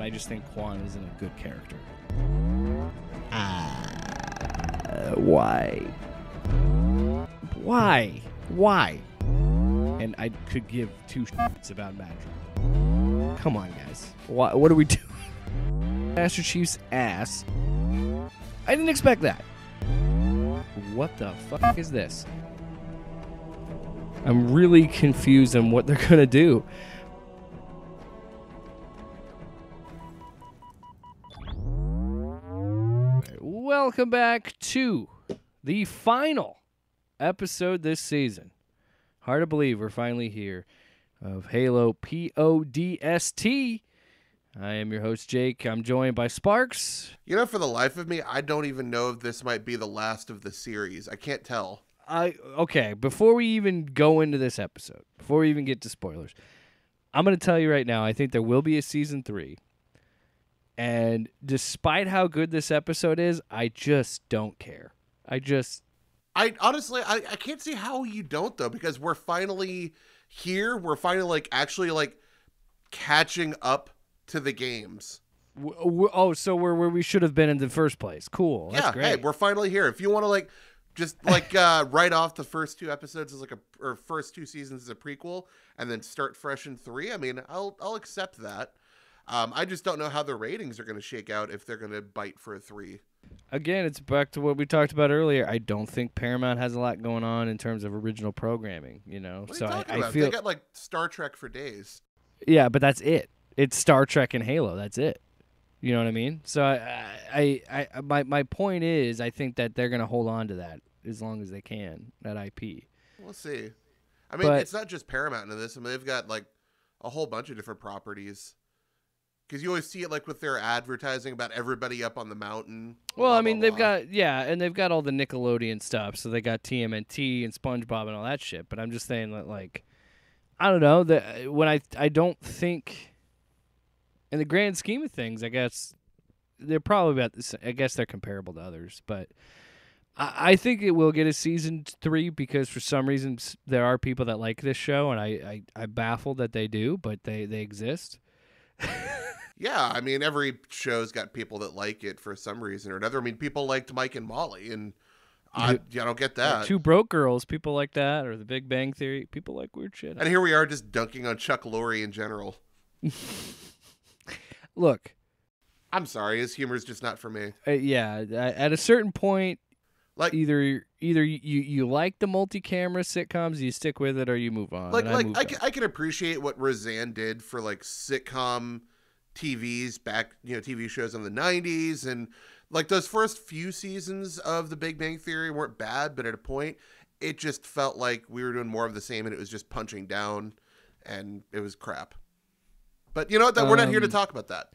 I just think Quan isn't a good character. Uh, why? Why? Why? And I could give two shits about Madrigal. Come on, guys. Why, what are we doing? Master Chief's ass. I didn't expect that. What the fuck is this? I'm really confused on what they're gonna do. Welcome back to the final episode this season. Hard to believe we're finally here of Halo PODST. I am your host, Jake. I'm joined by Sparks. You know, for the life of me, I don't even know if this might be the last of the series. I can't tell. I okay, before we even go into this episode, before we even get to spoilers, I'm going to tell you right now, I think there will be a season 3. And despite how good this episode is, I just don't care. I just I honestly, I, I can't see how you don't though, because we're finally here. We're finally like actually like catching up to the games. w- w- oh, so we're where we should have been in the first place. Cool. That's yeah, great. hey, we're finally here. If you want to like just like uh write off the first two episodes as like a or first two seasons as a prequel and then start fresh in three, I mean, I'll I'll accept that. Um, I just don't know how the ratings are going to shake out if they're going to bite for a three. Again, it's back to what we talked about earlier. I don't think Paramount has a lot going on in terms of original programming, you know. Are so you I, I feel They got like Star Trek for days. Yeah, but that's it. It's Star Trek and Halo. That's it. You know what I mean? So I, I, I, my my point is, I think that they're gonna hold on to that as long as they can. That IP. We'll see. I mean, But- it's not just Paramount in this. I mean, they've got like a whole bunch of different properties. Because you always see it like with their advertising about everybody up on the mountain. Well, blah, I mean, blah, they've blah. got yeah, and they've got all the Nickelodeon stuff. So they got TMNT and SpongeBob and all that shit. But I'm just saying that, like, I don't know that when I I don't think, in the grand scheme of things, I guess they're probably about this. I guess they're comparable to others, but. I I think it will get a season three because for some reason there are people that like this show, and I, I I'm baffled that they do, but they they exist. Yeah, I mean, every show's got people that like it for some reason or another. I mean, people liked Mike and Molly, and I, I don't get that. Two broke girls, people like that, or The Big Bang Theory, people like weird shit. and here we are just dunking on Chuck Lorre in general. Look, I'm sorry, his humor's just not for me. uh, yeah, at a certain point, Like, either either you, you, like the multi-camera sitcoms, you stick with it, or you move on. like, I like I can, I can appreciate what Roseanne did for like sitcom TVs back, you know, TV shows in the '90s, and like those first few seasons of The Big Bang Theory weren't bad, but at a point, it just felt like we were doing more of the same, and it was just punching down, and it was crap. But you know what? That we're not here to Um, talk about that.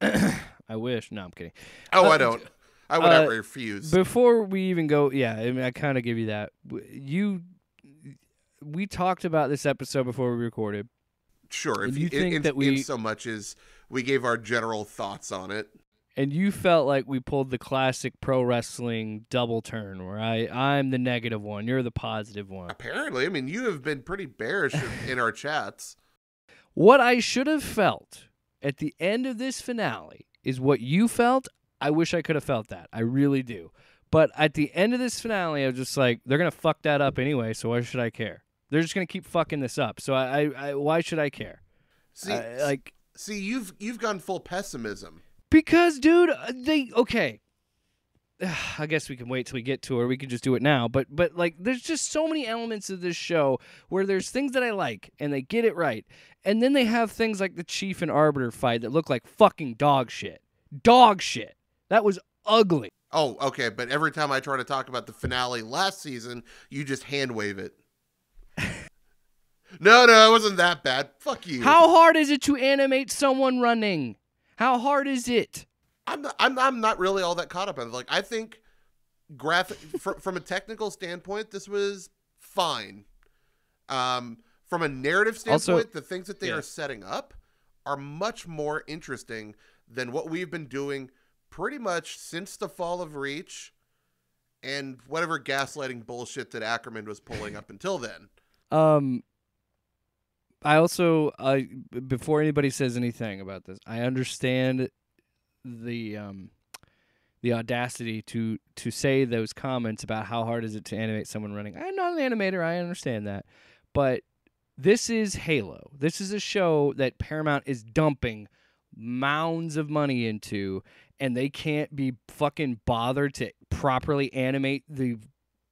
I wish. No, I'm kidding. Oh, uh, I don't. I would uh, never refuse. Before we even go, yeah, I mean, I kind of give you that. You, we talked about this episode before we recorded. sure, if and you, you think in, that in we- so much as we gave our general thoughts on it. and you felt like we pulled the classic pro wrestling double turn where I I'm the negative one, you're the positive one. Apparently, I mean, you have been pretty bearish in- our chats. What I should have felt at the end of this finale is what you felt. I wish I could have felt that. I really do. But at the end of this finale, I was just like, they're gonna fuck that up anyway. So why should I care? They're just gonna keep fucking this up. So I, I, I why should I care? See, I- like see, you've you've gone full pessimism. Because, dude, uh, they okay. I guess we can wait till we get to it. Or we can just do it now. But but like, there's just so many elements of this show where there's things that I like and they get it right, and then they have things like the chief and arbiter fight that look like fucking dog shit. Dog shit. That was ugly. Oh, okay, but every time I try to talk about the finale last season, you just hand wave it. No, no, it wasn't that bad. Fuck you. How hard is it to animate someone running? How hard is it? I'm not, I'm I'm not really all that caught up in it. Like I think graphic fr- from a technical standpoint, this was fine. Um, from a narrative Also- standpoint, the things that they yeah. are setting up are much more interesting than what we've been doing pretty much since the fall of Reach and whatever gaslighting bullshit that Ackerson was pulling up until then. Um, I also, before anybody says anything about this, I understand the um, the audacity to to say those comments about how hard is it to animate someone running. I'm not an animator. I understand that, but this is Halo. This is a show that Paramount is dumping mounds of money into, and they can't be fucking bothered to properly animate the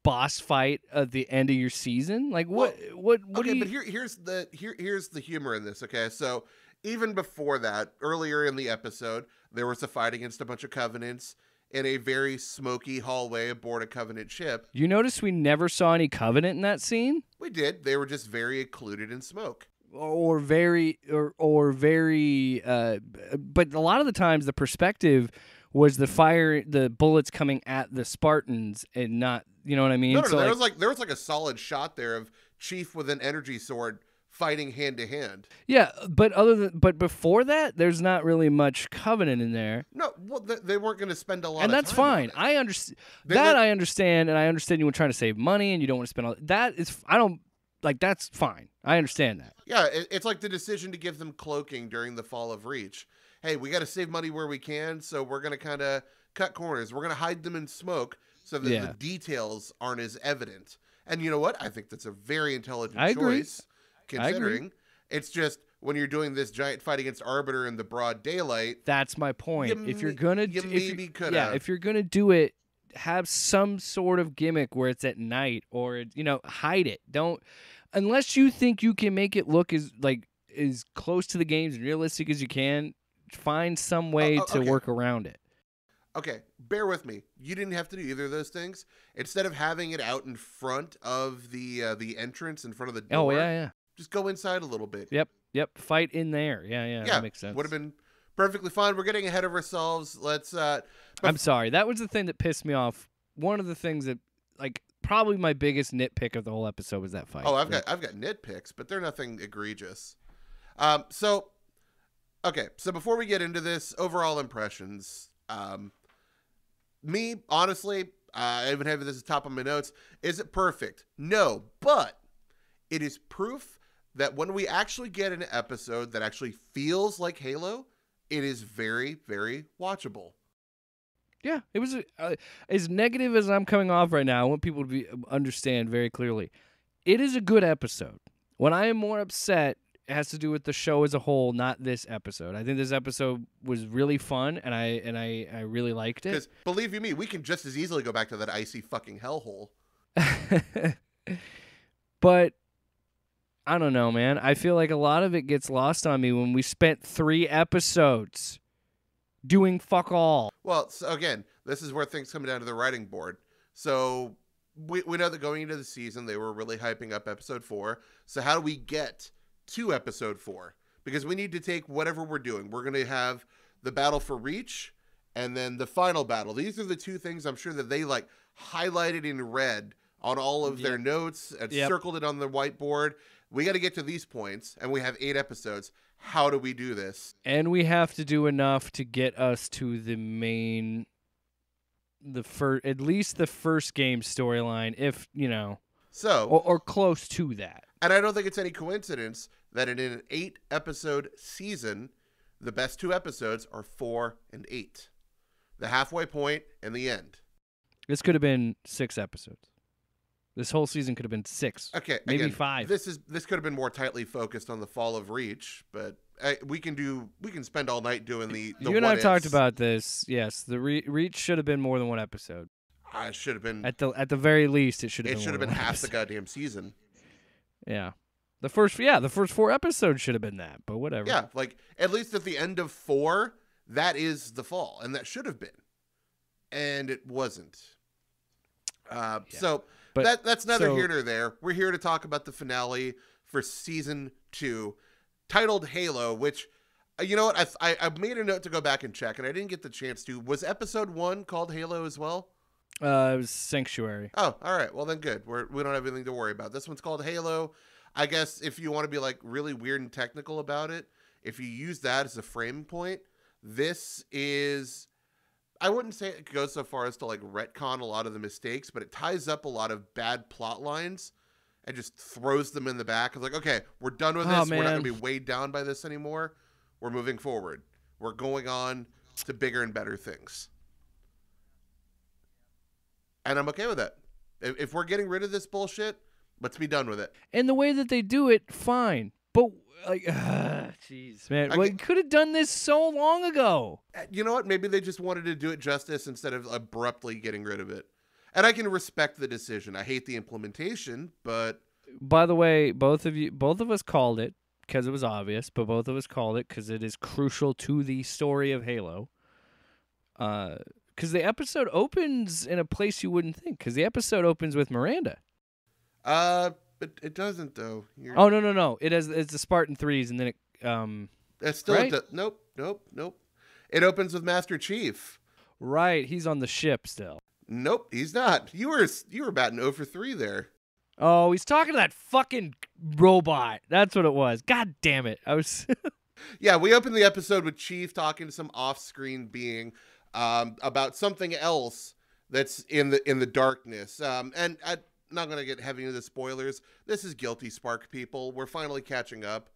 boss fight at the end of your season. Like what? what? What okay, do you? but here here's the here here's the humor in this. Okay, so even before that, earlier in the episode, there was a fight against a bunch of covenants in a very smoky hallway aboard a covenant ship. You notice we never saw any covenant in that scene, We did. They were just very occluded in smoke. or very, or or very. Uh, but a lot of the times, the perspective was the fire, the bullets coming at the Spartans, and not. You know what I mean? No, no, So, there like, was like there was like a solid shot there of Chief with an energy sword fighting hand to hand. yeah, but other than, but before that, there's not really much covenant in there. No, well, they, they weren't going to spend a lot, and of that's fine. I understand that. I understand, and I understand you were trying to save money, and you don't want to spend all that. Is I don't like that's fine. I understand that. Yeah, it, it's like the decision to give them cloaking during the fall of Reach. Hey, we got to save money where we can, so we're going to kind of cut corners. We're going to hide them in smoke so that Yeah. the details aren't as evident. And you know what? I think that's a very intelligent I choice, I agree. considering it's just when you're doing this giant fight against Arbiter in the broad daylight. That's my point. You if you're gonna, you do, if maybe you- coulda. yeah, if you're gonna do it, have some sort of gimmick where it's at night, or you know, hide it. Don't unless you think you can make it look as like as close to the games and realistic as you can. Find some uh, way oh, to work around it. Okay, bear with me. You didn't have to do either of those things. Instead of having it out in front of the uh, the entrance, in front of the door, Oh yeah, yeah, just go inside a little bit. yep, yep. Fight in there. Yeah, yeah, yeah, that makes sense. Would have been perfectly fine. We're getting ahead of ourselves. Let's. uh I'm sorry. That was the thing that pissed me off. One of the things that, like, probably my biggest nitpick of the whole episode was that fight. Oh, I've Like, got I've got nitpicks, but they're nothing egregious. Um, so okay, so before we get into this, overall impressions. Um, me honestly, uh, I even have this at the top of my notes. Is it perfect? No, but it is proof that when we actually get an episode that actually feels like Halo, it is very, very watchable. Yeah, it was uh, as negative as I'm coming off right now. I want people to be understand very clearly. It is a good episode. When I am more upset, has to do with the show as a whole, not this episode. I think this episode was really fun, and I and I I really liked it. Because believe you me, we can just as easily go back to that icy fucking hellhole. but I don't know, man. I feel like a lot of it gets lost on me when we spent three episodes doing fuck all. Well, so again, this is where things come down to the writing board. So we, we know that going into the season, they were really hyping up episode four. So how do we get to episode four? Because we need to take whatever we're doing. We're going to have the battle for Reach and then the final battle. These are the two things I'm sure that they like highlighted in red on all of their notes and Yep. circled it on the whiteboard. We got to get to these points, and we have eight episodes. How do we do this? And we have to do enough to get us to the main the first at least the first game storyline if, you know, So, or, or close to that. And I don't think it's any coincidence that in an eight episode season, the best two episodes are four and eight. The halfway point and the end. This could have been 6 episodes. This whole season could have been 6. Okay, Maybe again, 5. This is this could have been more tightly focused on the fall of Reach, but I, we can do we can spend all night doing the. the you and I talked about this. Yes, the re- reach should have been more than one episode. I should have been. At the at the very least, it should have It been. should have been half the goddamn season. Yeah, the first yeah the first four episodes should have been that, but whatever. Yeah, like at least at the end of four, that is the fall, and that should have been, and it wasn't. Uh, Yeah. So But- that that's neither so- here nor there. We're here to talk about the finale for season two, titled Halo. Which, uh, you know what, I, I I made a note to go back and check, and I didn't get the chance to. Was episode one called Halo as well? Uh, it was Sanctuary. Oh, all right. Well, then good. We're, we don't have anything to worry about. This one's called Halo. I guess if you want to be like really weird and technical about it, if you use that as a frame point, this is. I wouldn't say it goes so far as to like retcon a lot of the mistakes, but it ties up a lot of bad plot lines and just throws them in the back. It's like, okay, we're done with Oh, this. We're not gonna be weighed down by this anymore. We're moving forward. We're going on to bigger and better things. And I'm okay with that. If, if we're getting rid of this bullshit, let's be done with it. And the way that they do it, fine. But like, jeez, man, I we could have done this so long ago. Uh, You know what? Maybe they just wanted to do it justice instead of abruptly getting rid of it. And I can respect the decision. I hate the implementation, but By the way, both of you, both of us called it because it was obvious, but both of us called it because it is crucial to the story of Halo. Uh, because the episode opens in a place you wouldn't think. Because the episode opens with Miranda. Uh, but it doesn't though. You're, Oh no no no! It has it's the Spartan threes, and then it um That's still Right? nope, nope, nope. It opens with Master Chief. right. He's on the ship still. Nope, he's not. You were you were batting 0 for 3 there. Oh, he's talking to that fucking robot. That's what it was. God damn it! I was. Yeah, we opened the episode with Chief talking to some off-screen being um, about something else that's in the in the darkness. Um, and I'm not going to get heavy into the spoilers. This is guilty Spark people. We're finally catching up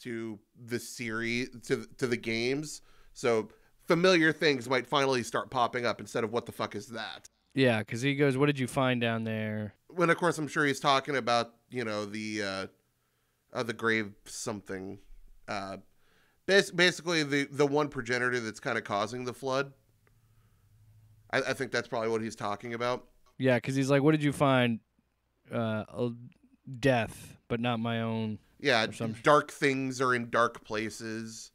to the series to to the games. So familiar things might finally start popping up instead of what the fuck is that? yeah, because he goes, "What did you find down there?" When of course I'm sure he's talking about, you know, the uh, uh the grave something uh bas- basically the the one progenitor that's kind of causing the flood. I, I think that's probably what he's talking about. Yeah, because he's like, "What did you find?" Uh, death, but not my own. Yeah, dark things are in dark places.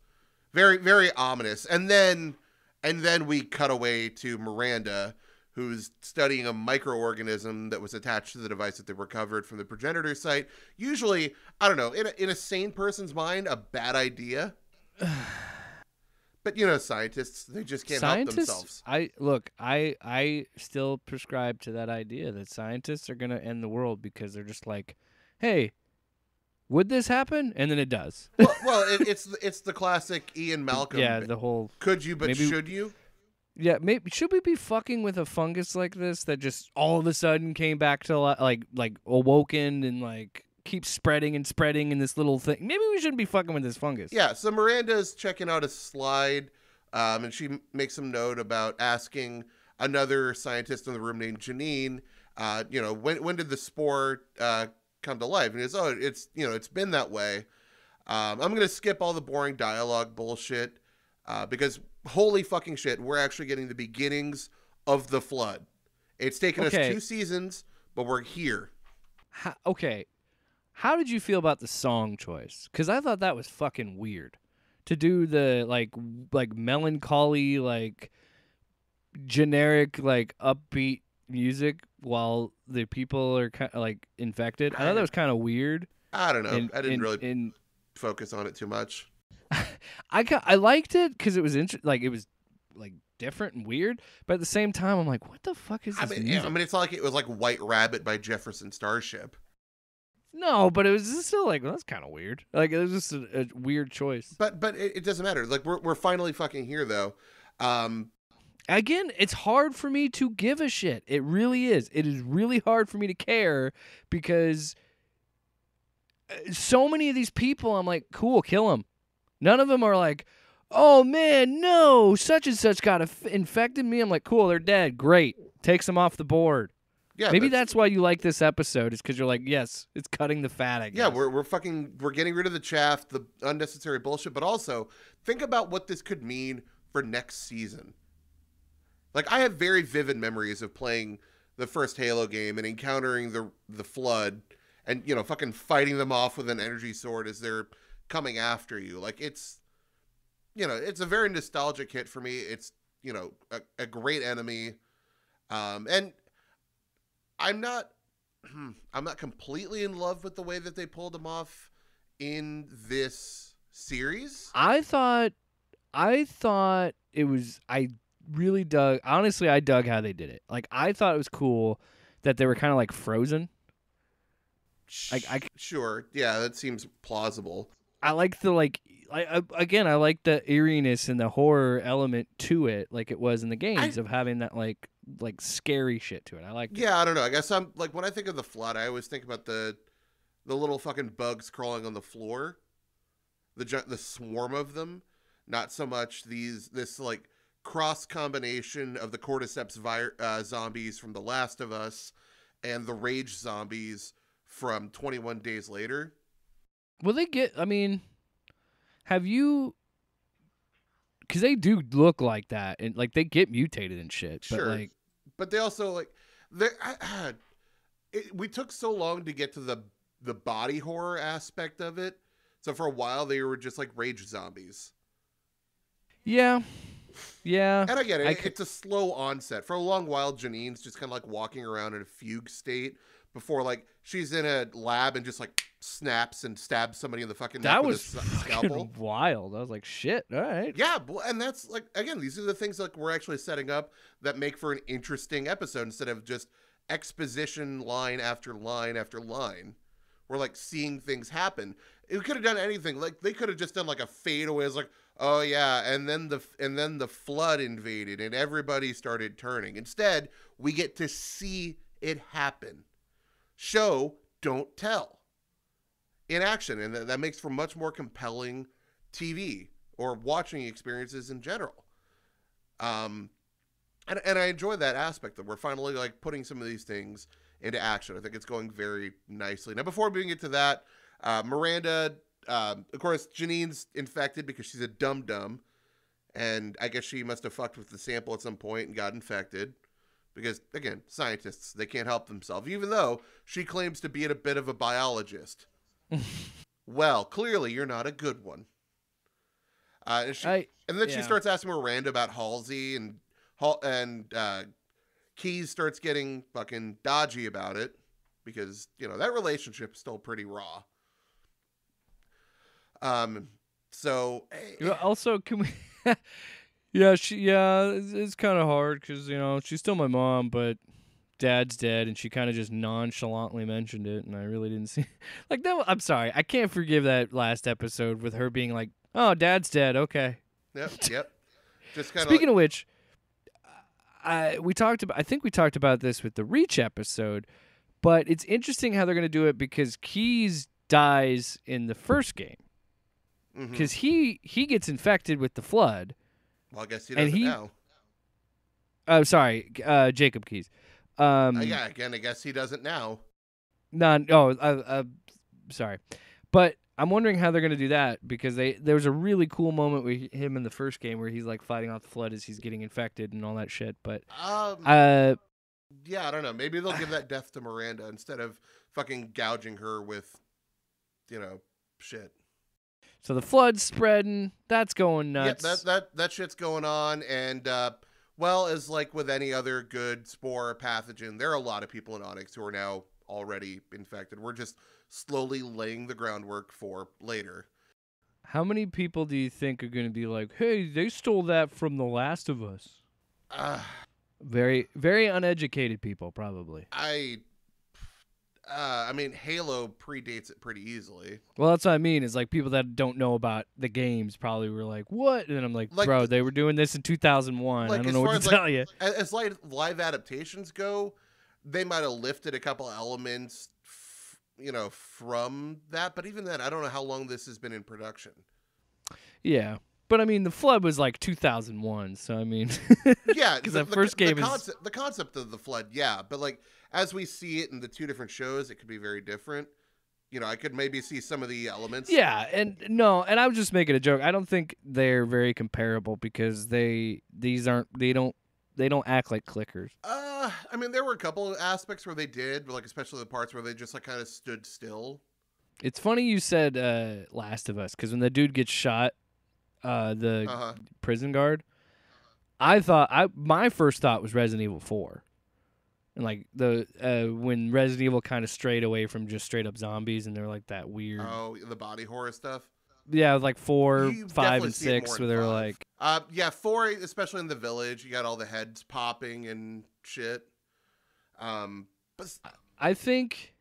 Very very ominous. And then and then we cut away to Miranda who's studying a microorganism that was attached to the device that they recovered from the progenitor site. Usually, I don't know, in a, in a sane person's mind, a bad idea. but you know, scientists, they just can't help themselves. I look, I I still prescribe to that idea that scientists are gonna end the world because they're just like, "Hey, would this happen?" And then it does. well, well it, it's it's the classic Ian Malcolm. yeah, the whole Could you, but maybe- should you? Yeah, maybe should we be fucking with a fungus like this that just all of a sudden came back to li- like like awoken and like keeps spreading and spreading in this little thing? Maybe we shouldn't be fucking with this fungus. Yeah, so Miranda's checking out a slide, um, and she makes some note about asking another scientist in the room named Janine, uh, you know, when when did the spore uh, come to life? And he goes, oh, it's you know, it's been that way. Um, I'm gonna skip all the boring dialogue bullshit uh, because holy fucking shit, we're actually getting the beginnings of the flood. It's taken Okay. us two seasons, but we're here. How, okay, how did you feel about the song choice? Because I thought that was fucking weird to do the like like melancholy like generic like upbeat music while the people are kind of like infected. I thought that was kind of weird. I don't know. and- I didn't and- really and focus on it too much. I I liked it because it was inter- like it was like different and weird, but at the same time I'm like, what the fuck is I this mean, music? I mean, it's not like it was like White Rabbit by Jefferson Starship. No, but it was just still like well, that's kind of weird. Like it was just a, a weird choice. But but it, it doesn't matter. Like we're we're finally fucking here though. Um, Again, it's hard for me to give a shit. It really is. It is really hard for me to care because uh, so many of these people, I'm like, cool, kill them. None of them are like, oh man, no, such and such got inf- infected me. I'm like, cool, they're dead. Great. Takes them off the board. Yeah, Maybe that's why you like this episode, is because you're like, yes, it's cutting the fat, I guess. yeah. We're we're fucking we're getting rid of the chaff, the unnecessary bullshit. But also think about what this could mean for next season. Like I have very vivid memories of playing the first Halo game and encountering the the flood, and you know fucking fighting them off with an energy sword as they're coming after you. Like it's, you know, it's a very nostalgic hit for me. It's you know a, a great enemy, um, and I'm not, hmm, I'm not completely in love with the way that they pulled him off in this series. I thought, I thought it was. I really dug. Honestly, I dug how they did it. Like I thought it was cool that they were kind of like frozen. I- I- sure, yeah, that seems plausible. I like the like. I, I again, I like the eeriness and the horror element to it, like it was in the games of having that like like scary shit to it. I like it. Yeah, I don't know. I guess I'm like when I think of the flood, I always think about the the little fucking bugs crawling on the floor, the the swarm of them, not so much these this like cross combination of the cordyceps vi- uh, zombies from The Last of Us and the rage zombies from 21 Days Later. Will they get? I mean, have you? Because they do look like that, and like they get mutated and shit. Sure. But like, but they also like they it, we took so long to get to the the body horror aspect of it so for a while they were just like rage zombies yeah, yeah. and i get it I could- it's a slow onset for a long while janine's just kind of like walking around in a fugue state before like she's in a lab and just like snaps and stabs somebody in the fucking That with was a s- fucking scalpel wild. I was like, shit. All right. Yeah, and that's like again, these are the things like we're actually setting up that make for an interesting episode instead of just exposition line after line after line. We're like seeing things happen. It could have done anything. Like they could have just done like a fadeaway. It's like, oh yeah, and then the and then the flood invaded and everybody started turning. Instead, we get to see it happen. Show, don't tell. In action, and that, makes for much more compelling TV or watching experiences in general. Um, and, and I enjoy that aspect that we're finally like putting some of these things into action. I think it's going very nicely. Now, before we get to that, uh, Miranda, um, of course, Janine's infected because she's a dum dum, and I guess she must have fucked with the sample at some point and got infected. Because again, scientists they can't help themselves, even though she claims to be a bit of a biologist. well, clearly you're not a good one. Uh, and, she, I and then she starts asking Miranda about Halsey, and and uh, Keyes starts getting fucking dodgy about it because you know that relationship is still pretty raw. Um, so eh, also, can we? yeah, she. Yeah, it's, it's kind of hard because you know she's still my mom, but dad's dead, and she kind of just nonchalantly mentioned it, and I really didn't see. like that. I'm sorry, I can't forgive that last episode with her being like, "Oh, dad's dead." Okay. yep, yep. Just kind of Speaking of which, I we talked about. I think we talked about this with the Reach episode, but it's interesting how they're going to do it because Keyes dies in the first game mm-hmm. because he he gets infected with the flood. Well, I guess he doesn't he- now. Oh, sorry, uh, Jacob Keyes. Um, Uh, yeah, again, I guess he doesn't now. No, Oh, uh, uh, sorry, but I'm wondering how they're gonna do that because they there was a really cool moment with him in the first game where he's like fighting off the flood as he's getting infected and all that shit. But Um, uh, yeah, I don't know. Maybe they'll give that death to Miranda instead of fucking gouging her with, you know, shit. So the flood's spreading. That's going nuts. Yeah, that that that shit's going on, and uh, well, as like with any other good spore or pathogen, there are a lot of people in Onyx who are now already infected. We're just slowly laying the groundwork for later. How many people do you think are gonna be like, "Hey, they stole that from The Last of Us"? Uh, Very, very uneducated people, probably. I, uh, I mean, Halo predates it pretty easily. Well, that's what I mean. Is like people that don't know about the games probably were like, "What?" And I'm like, Like "Bro, they were doing this in 2001. Like, I don't know what as, to like, tell you." As, as live live adaptations go, they might have lifted a couple elements, f- you know, from that. But even then, I don't know how long this has been in production. Yeah, but I mean, the flood was like 2001, so I mean, yeah 'Cause the, that first the, game the is- concept, the concept of the flood yeah but like as we see it in the two different shows it could be very different you know i could maybe see some of the elements yeah, and no, and I was just making a joke. I don't think they're very comparable because they these aren't they don't they don't act like clickers. uh i mean there were a couple of aspects where they did like especially the parts where they just like kind of stood still It's funny you said uh, Last of Us because when the dude gets shot, uh, the uh-huh. prison guard, I thought I my first thought was Resident Evil Four, and like the uh, when Resident Evil kind of strayed away from just straight up zombies and they're like that weird, oh the body horror stuff? Yeah, like four, You five, and six, where they're five. like, uh yeah four especially in the village you got all the heads popping and shit. Um but I think,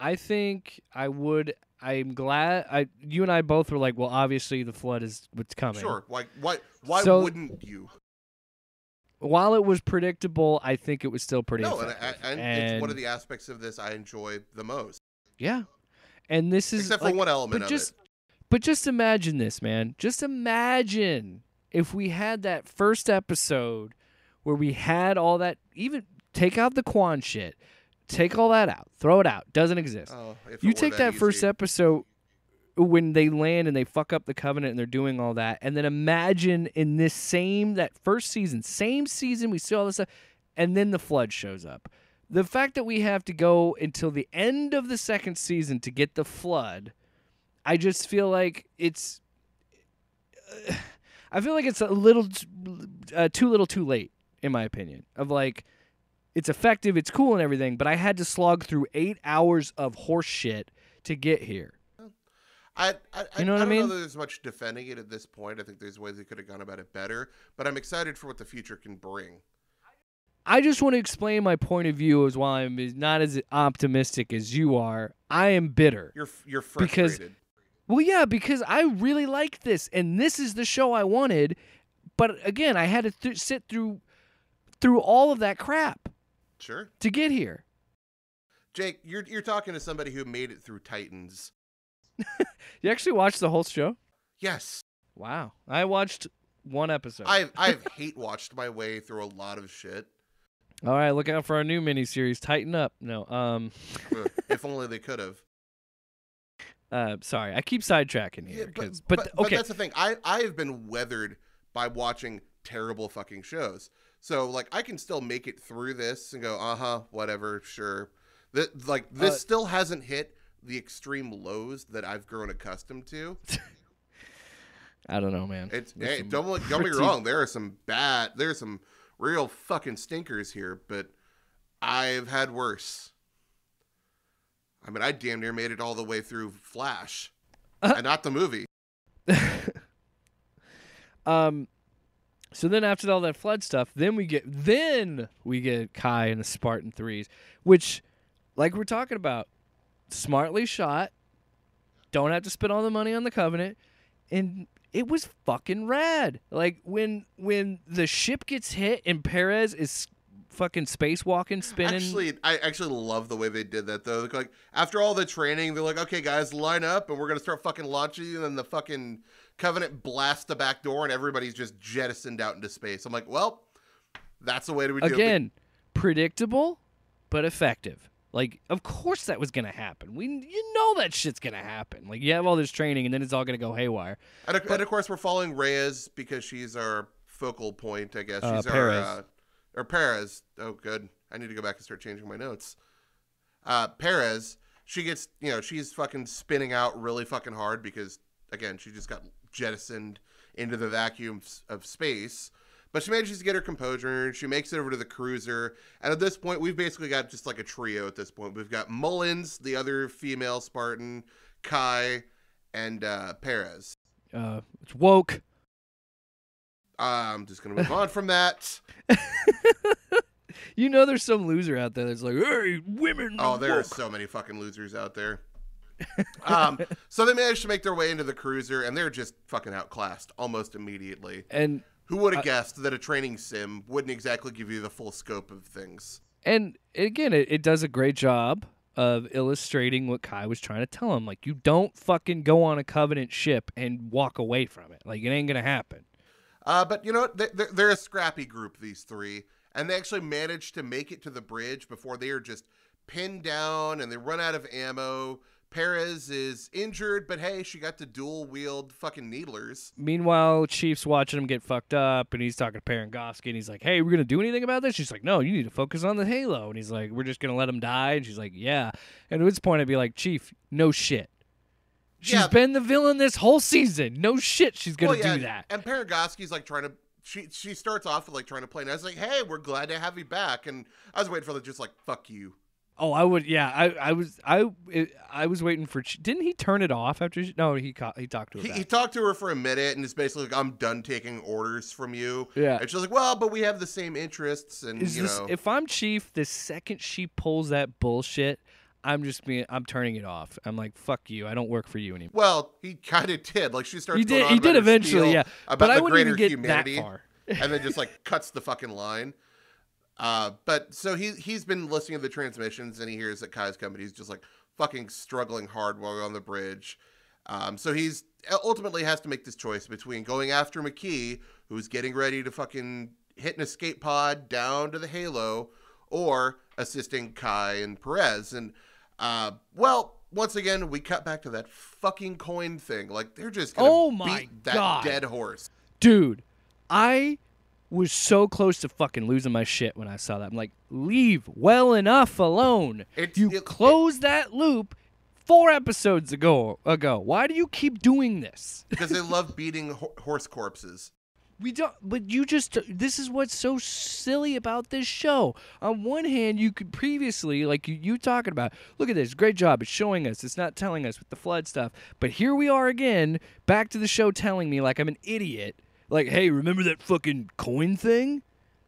I think I would. I'm glad. I you and I both were like, well, obviously the flood is what's coming. sure why why why So- wouldn't you while it was predictable, I think it was still pretty. No, and, effective. and, it's one of the aspects of this I enjoy the most. yeah, and this is Except like, for one element but of just it. but just imagine this, man. Just imagine if we had that first episode where we had all that. Even take out the Quan shit, take all that out, throw it out. Doesn't exist. Oh, if you take that first episode when they land and they fuck up the covenant and they're doing all that and then imagine in this same that first season same season we see all this stuff and then the flood shows up the fact that we have to go until the end of the second season to get the flood i just feel like it's i feel like it's a little t- uh, too little too late in my opinion of like it's effective it's cool and everything but i had to slog through eight hours of horse shit to get here I, I, You know what I I don't mean? know that there's much defending it at this point. I think there's ways they could have gone about it better, but I'm excited for what the future can bring. I just want to explain my point of view as while I'm not as optimistic as you are. I am bitter. You're you're Because- frustrated. Well, yeah, because I really like this, and this is the show I wanted. But again, I had to th- sit through through all of that crap sure, to get here. Jake, you're you're talking to somebody who made it through Titans. You actually watched the whole show? Yes, Wow, I watched one episode. I've I've hate watched my way through a lot of shit. all right, look out for our new miniseries. Tighten up. No, um, if only they could have. uh, sorry, I keep sidetracking Yeah, here. but, 'cause- but, but, okay, that's the thing. I I have been weathered by watching terrible fucking shows. So like I can still make it through this and go, uh huh, whatever, sure. That like this Uh, still hasn't hit the extreme lows that I've grown accustomed to. I don't know, man. It's hey, some don't don't be wrong. There are some bad. There's some real fucking stinkers here, but I've had worse. I mean, I damn near made it all the way through Flash, Uh, and not the movie. um so then after all that flood stuff then we get then we get kai and the spartan threes which like we're talking about smartly shot don't have to spend all the money on the covenant and it was fucking rad like when when the ship gets hit and perez is fucking spacewalking spinning Actually, I actually love the way they did that though. Like after all the training, they're like, "Okay, guys, line up, and we're gonna start fucking launching." And then the fucking Covenant blasts the back door, and everybody's just jettisoned out into space. I'm like, "Well, that's the way to do it." again predictable but effective like of course that was gonna happen we you know that shit's gonna happen like you have all this training and then it's all gonna go haywire And of, and of course, we're following Reyes because she's our focal point. I guess Uh, she's Perez. our uh, or Perez. Oh, good. I need to go back and start changing my notes. Uh, Perez. She gets, you know, she's fucking spinning out really fucking hard because again, she just got jettisoned into the vacuum of space. But she manages to get her composure. and She makes it over to the cruiser. And at this point, we've basically got just like a trio at this point. We've got Mullins, the other female Spartan, Kai, and uh, Perez. uh it's woke I'm just gonna move on from that. you know there's some loser out there that's like hey women Oh, there are so many fucking losers out there. Um, so they managed to make their way into the cruiser, and they're just fucking outclassed almost immediately. and Who would have I- guessed that a training sim wouldn't exactly give you the full scope of things? and again it, it does a great job of illustrating what kai was trying to tell him like you don't fucking go on a covenant ship and walk away from it like it ain't gonna happen Uh, but you know what? They- They're, they're a scrappy group, these three, and they actually managed to make it to the bridge before they are just pinned down and they run out of ammo. Perez is injured, but hey, she got to dual wield fucking needlers. Meanwhile, Chief's watching him get fucked up, and he's talking to Parangosky, and he's like, "Hey, we're gonna do anything about this?" She's like, "No, you need to focus on the Halo." And he's like, "We're just gonna let him die." And she's like, "Yeah." And at this point, I'd be like, "Chief, no shit. She's Yeah. been the villain this whole season. No shit, she's gonna Well, yeah, do that." And Parangosky's like trying to. She she starts off with like trying to play nice, like, "Hey, we're glad to have you back," and I was waiting for the just like, "Fuck you." Oh, I would. Yeah, I, I was, I, I was waiting for. Didn't he turn it off after? She, no, he he talked to her. He, he talked to her for a minute and it's basically like, "I'm done taking orders from you." Yeah. and she's like, "Well, but we have the same interests, and Is you this know." if I'm chief, the second she pulls that bullshit, I'm just being I'm turning it off. I'm like, fuck you. I don't work for you anymore. well, he kind of did. Like she starts. He did he did eventually, yeah. About But I wouldn't greater even get humanity. that far. and then just like cuts the fucking line. Uh, but so he he's been listening to the transmissions and he hears that Kai's coming. He's just like fucking struggling hard while we're on the bridge. Um, so he's ultimately has to make this choice between going after McKee, who's getting ready to fucking hit an escape pod down to the Halo, or assisting Kai and Perez. And uh, well, once again, we cut back to that fucking coin thing. Like they're just Oh my beat that God. dead horse. Dude, I was so close to fucking losing my shit when I saw that. I'm like, leave well enough alone. It's- you it- closed that loop four episodes ago. Ago. Why do you keep doing this? because they love beating ho- horse corpses. We don't. But you just. This is what's so silly about this show. On one hand, you could previously, like you, you talking about, look at this, great job. It's showing us. It's not telling us with the flood stuff. But here we are again, back to the show, telling me like I'm an idiot. Like, hey, remember that fucking coin thing?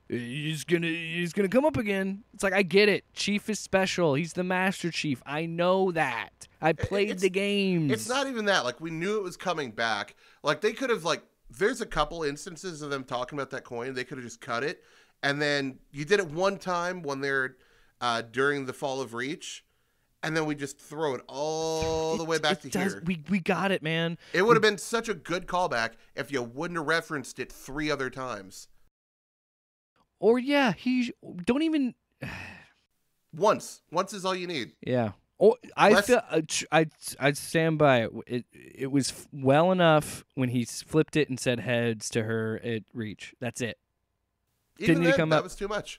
He's gonna he's gonna come up again. It's like I get it. Chief is special. He's the Master Chief. I know that. I played it's- the games. It's not even that. Like we knew it was coming back. Like they could have like. There's a couple instances of them talking about that coin. They could have just cut it, and then you did it one time when they're uh, during the fall of Reach, and then we just throw it all the way back to does- here. We we got it, man. It would have been such a good callback if you wouldn't have referenced it three other times. Or yeah, he don't even. Once, once is all you need. Yeah. Oh, I Less- feel I I I stand by it. It it was well enough when he flipped it and said heads to her at reach. That's it. Even Didn't he then, come that up- was too much.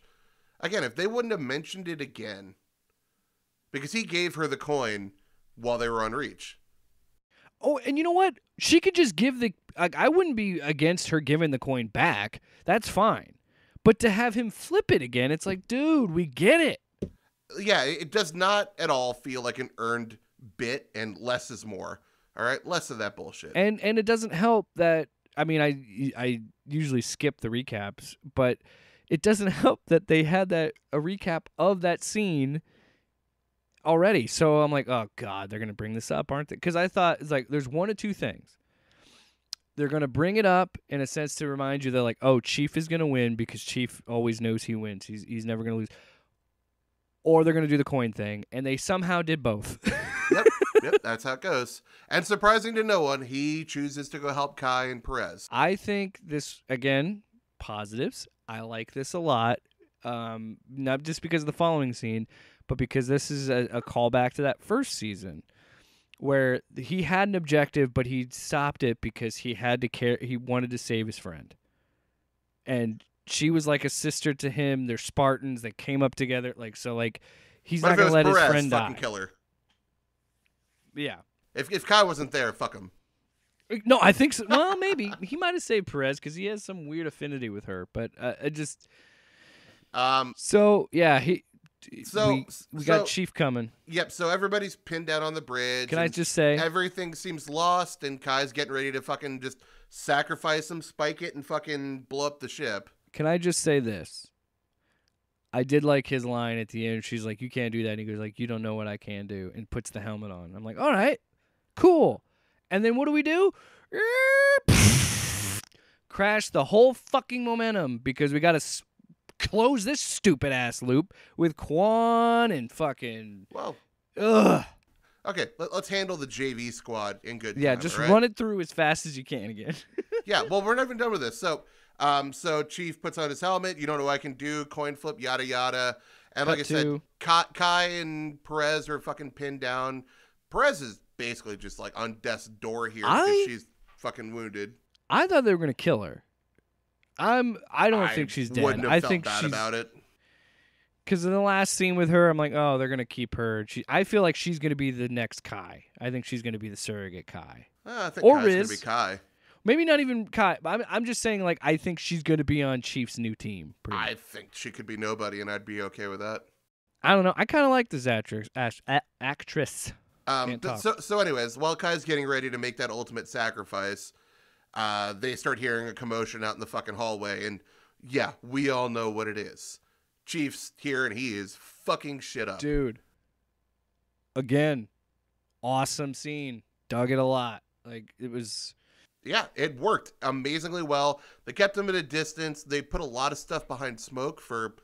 Again, if they wouldn't have mentioned it again, because he gave her the coin while they were on Reach. Oh, and you know what? She could just give the. Like, I wouldn't be against her giving the coin back. That's fine. But to have him flip it again, it's like, dude, we get it. Yeah, it does not at all feel like an earned bit, and less is more. All right, less of that bullshit. And and it doesn't help that I mean I I usually skip the recaps, but it doesn't help that they had that a recap of that scene already. So I'm like, oh god, they're gonna bring this up, aren't they? Because I thought it's like there's one of two things. They're gonna bring it up in a sense to remind you that like, oh, Chief is gonna win because Chief always knows he wins. He's he's never gonna lose. Or they're gonna do the coin thing, and they somehow did both. yep, yep, that's how it goes. And surprising to no one, he chooses to go help Kai and Perez. I think this again positives. I like this a lot. Um, not just because of the following scene, but because this is a, a callback to that first season where he had an objective, but he stopped it because he had to care. He wanted to save his friend, and she was like a sister to him. They're Spartans. They came up together. Like so, like he's But not gonna let Perez, his friend fucking die. kill her. Yeah. If if Kai wasn't there, fuck him. No, I think so. Well, maybe he might have saved Perez because he has some weird affinity with her. But uh, I just Um, So yeah, he. So- we, we so- got Chief coming. yep. So everybody's pinned down on the bridge. Can I just say, everything seems lost, and Kai's getting ready to fucking just sacrifice him, spike it, and fucking blow up the ship. can I just say this? I did like his line at the end. She's like, "You can't do that." And he goes like, "You don't know what I can do," and puts the helmet on. I'm like, "All right, cool." And then what do we do? Crash the whole fucking momentum because we got to close this stupid ass loop with Quan and fucking Well, ugh. okay. Let, us handle the JV squad in good. Yeah, time, just right? run it through as fast as you can again. yeah, well, we're not even done with this. So, um, so Chief puts on his helmet. You don't know what I can do. Coin flip, yada yada. And like Cut I said, Kai, and Perez are fucking pinned down. Perez is basically just like on death's door here because she's fucking wounded. I thought they were gonna kill her. I'm. I don't I think she's dead. Wouldn't have I felt think bad she's about it. because in the last scene with her, I'm like, oh, they're gonna keep her. She, I feel like she's gonna be the next Kai. I think she's gonna be the surrogate Kai. Uh, I think Or Kai's gonna be Kai. Maybe not even Kai. But I'm, I'm just saying, like, I think she's gonna be on Chief's new team. I much. think she could be nobody, and I'd be okay with that. I don't know. I kind of like this actress. Actress. Um, th- so, so, anyways, while Kai's getting ready to make that ultimate sacrifice, uh, they start hearing a commotion out in the fucking hallway, and yeah, we all know what it is. Chief's here, and he is fucking shit up. Dude. Again, awesome scene. Dug it a lot. Like it was. yeah, it worked amazingly well. They kept him at a distance. They put a lot of stuff behind smoke for,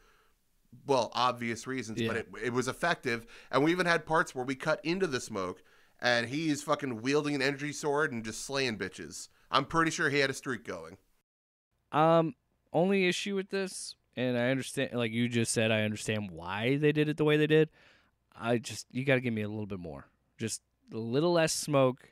well, obvious reasons, but it, it was effective. And we even had parts where we cut into the smoke and he's fucking wielding an energy sword and just slaying bitches. I'm pretty sure he had a streak going. Um, only issue with this, and I understand, like you just said, I understand why they did it the way they did. I just, you got to give me a little bit more, just a little less smoke,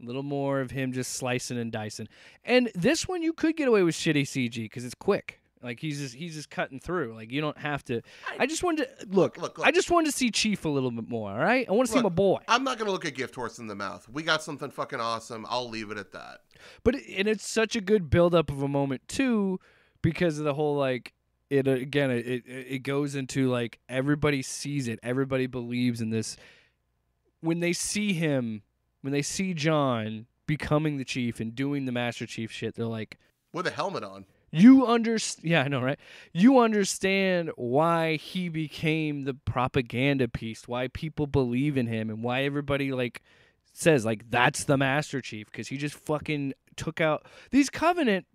a little more of him just slicing and dicing. And this one, you could get away with shitty CG because it's quick. Like he's just he's just cutting through. Like you don't have to. I just wanted to look. Look, look. I just wanted to see Chief a little bit more. All right. I want to see my boy. I'm not going to look a gift horse in the mouth. We got something fucking awesome. I'll leave it at that. But it- and it's such a good buildup of a moment too, because of the whole like it uh, again it it, it goes into like everybody sees it, everybody believes in this. When they see him, when they see John becoming the chief and doing the Master Chief shit, they're like, With a helmet on. You understand? Yeah, I know, right? You understand why he became the propaganda piece, why people believe in him, and why everybody like says like that's the Master Chief because he just fucking took out these Covenant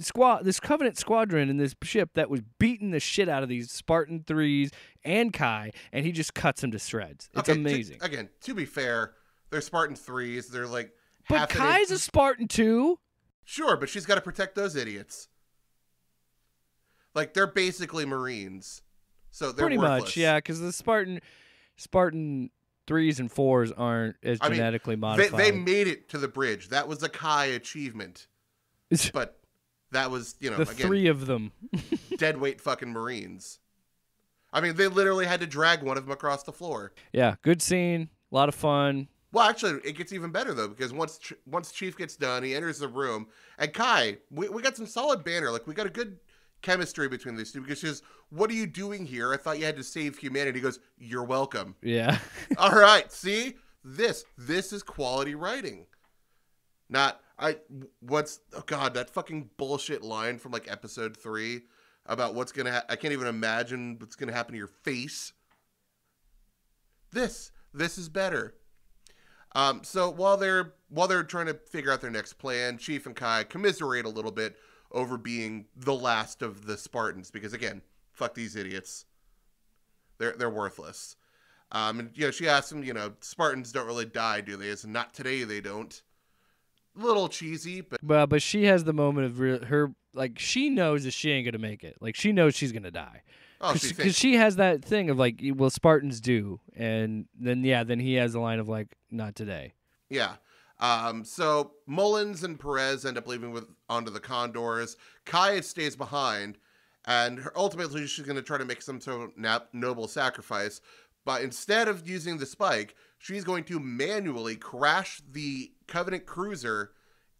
squad, this Covenant squadron and this ship that was beating the shit out of these Spartan threes and Kai, and he just cuts them to shreds. It's Okay, to- amazing. again, to be fair, they're Spartan threes. They're like but Kai's a Spartan too. Sure, but she's got to protect those idiots. Like they're basically Marines, so they're Pretty worthless. much, yeah, because the Spartan Spartan threes and fours aren't as I mean, genetically They, modified. they made it to the bridge. That was a Kai achievement, but that was you know the again three of them. dead weight fucking Marines. I mean, they literally had to drag one of them across the floor. Yeah, good scene, a lot of fun. Well, actually, it gets even better though because once Ch- once Chief gets done, he enters the room, and Kai, we, we got some solid banner. Like we got a good chemistry between these two because she goes, "What are you doing here? I thought you had to save humanity." He goes, "You're welcome." Yeah, All right, see this. This is quality writing. Not I. What's oh god that fucking bullshit line from like episode three about what's gonna. Ha- I can't even imagine what's gonna happen to your face. This this is better. Um, so while they're while they're trying to figure out their next plan, Chief and Kai commiserate a little bit over being the last of the Spartans because again, fuck these idiots. They're they're worthless. Um, and you know, she asks him, you know, Spartans don't really die, do they? It's not today they don't. A little cheesy, but but but she has the moment of real, her like she knows that she ain't gonna make it. Like she knows she's gonna die oh, she because she has that thing of like, well, Spartans do, and then yeah, then he has a line of like, not today. yeah. Um, so Mullins and Perez end up leaving with onto the Condors. Kai stays behind, and her, ultimately she's going to try to make some sort of nap, noble sacrifice. But instead of using the spike, she's going to manually crash the Covenant cruiser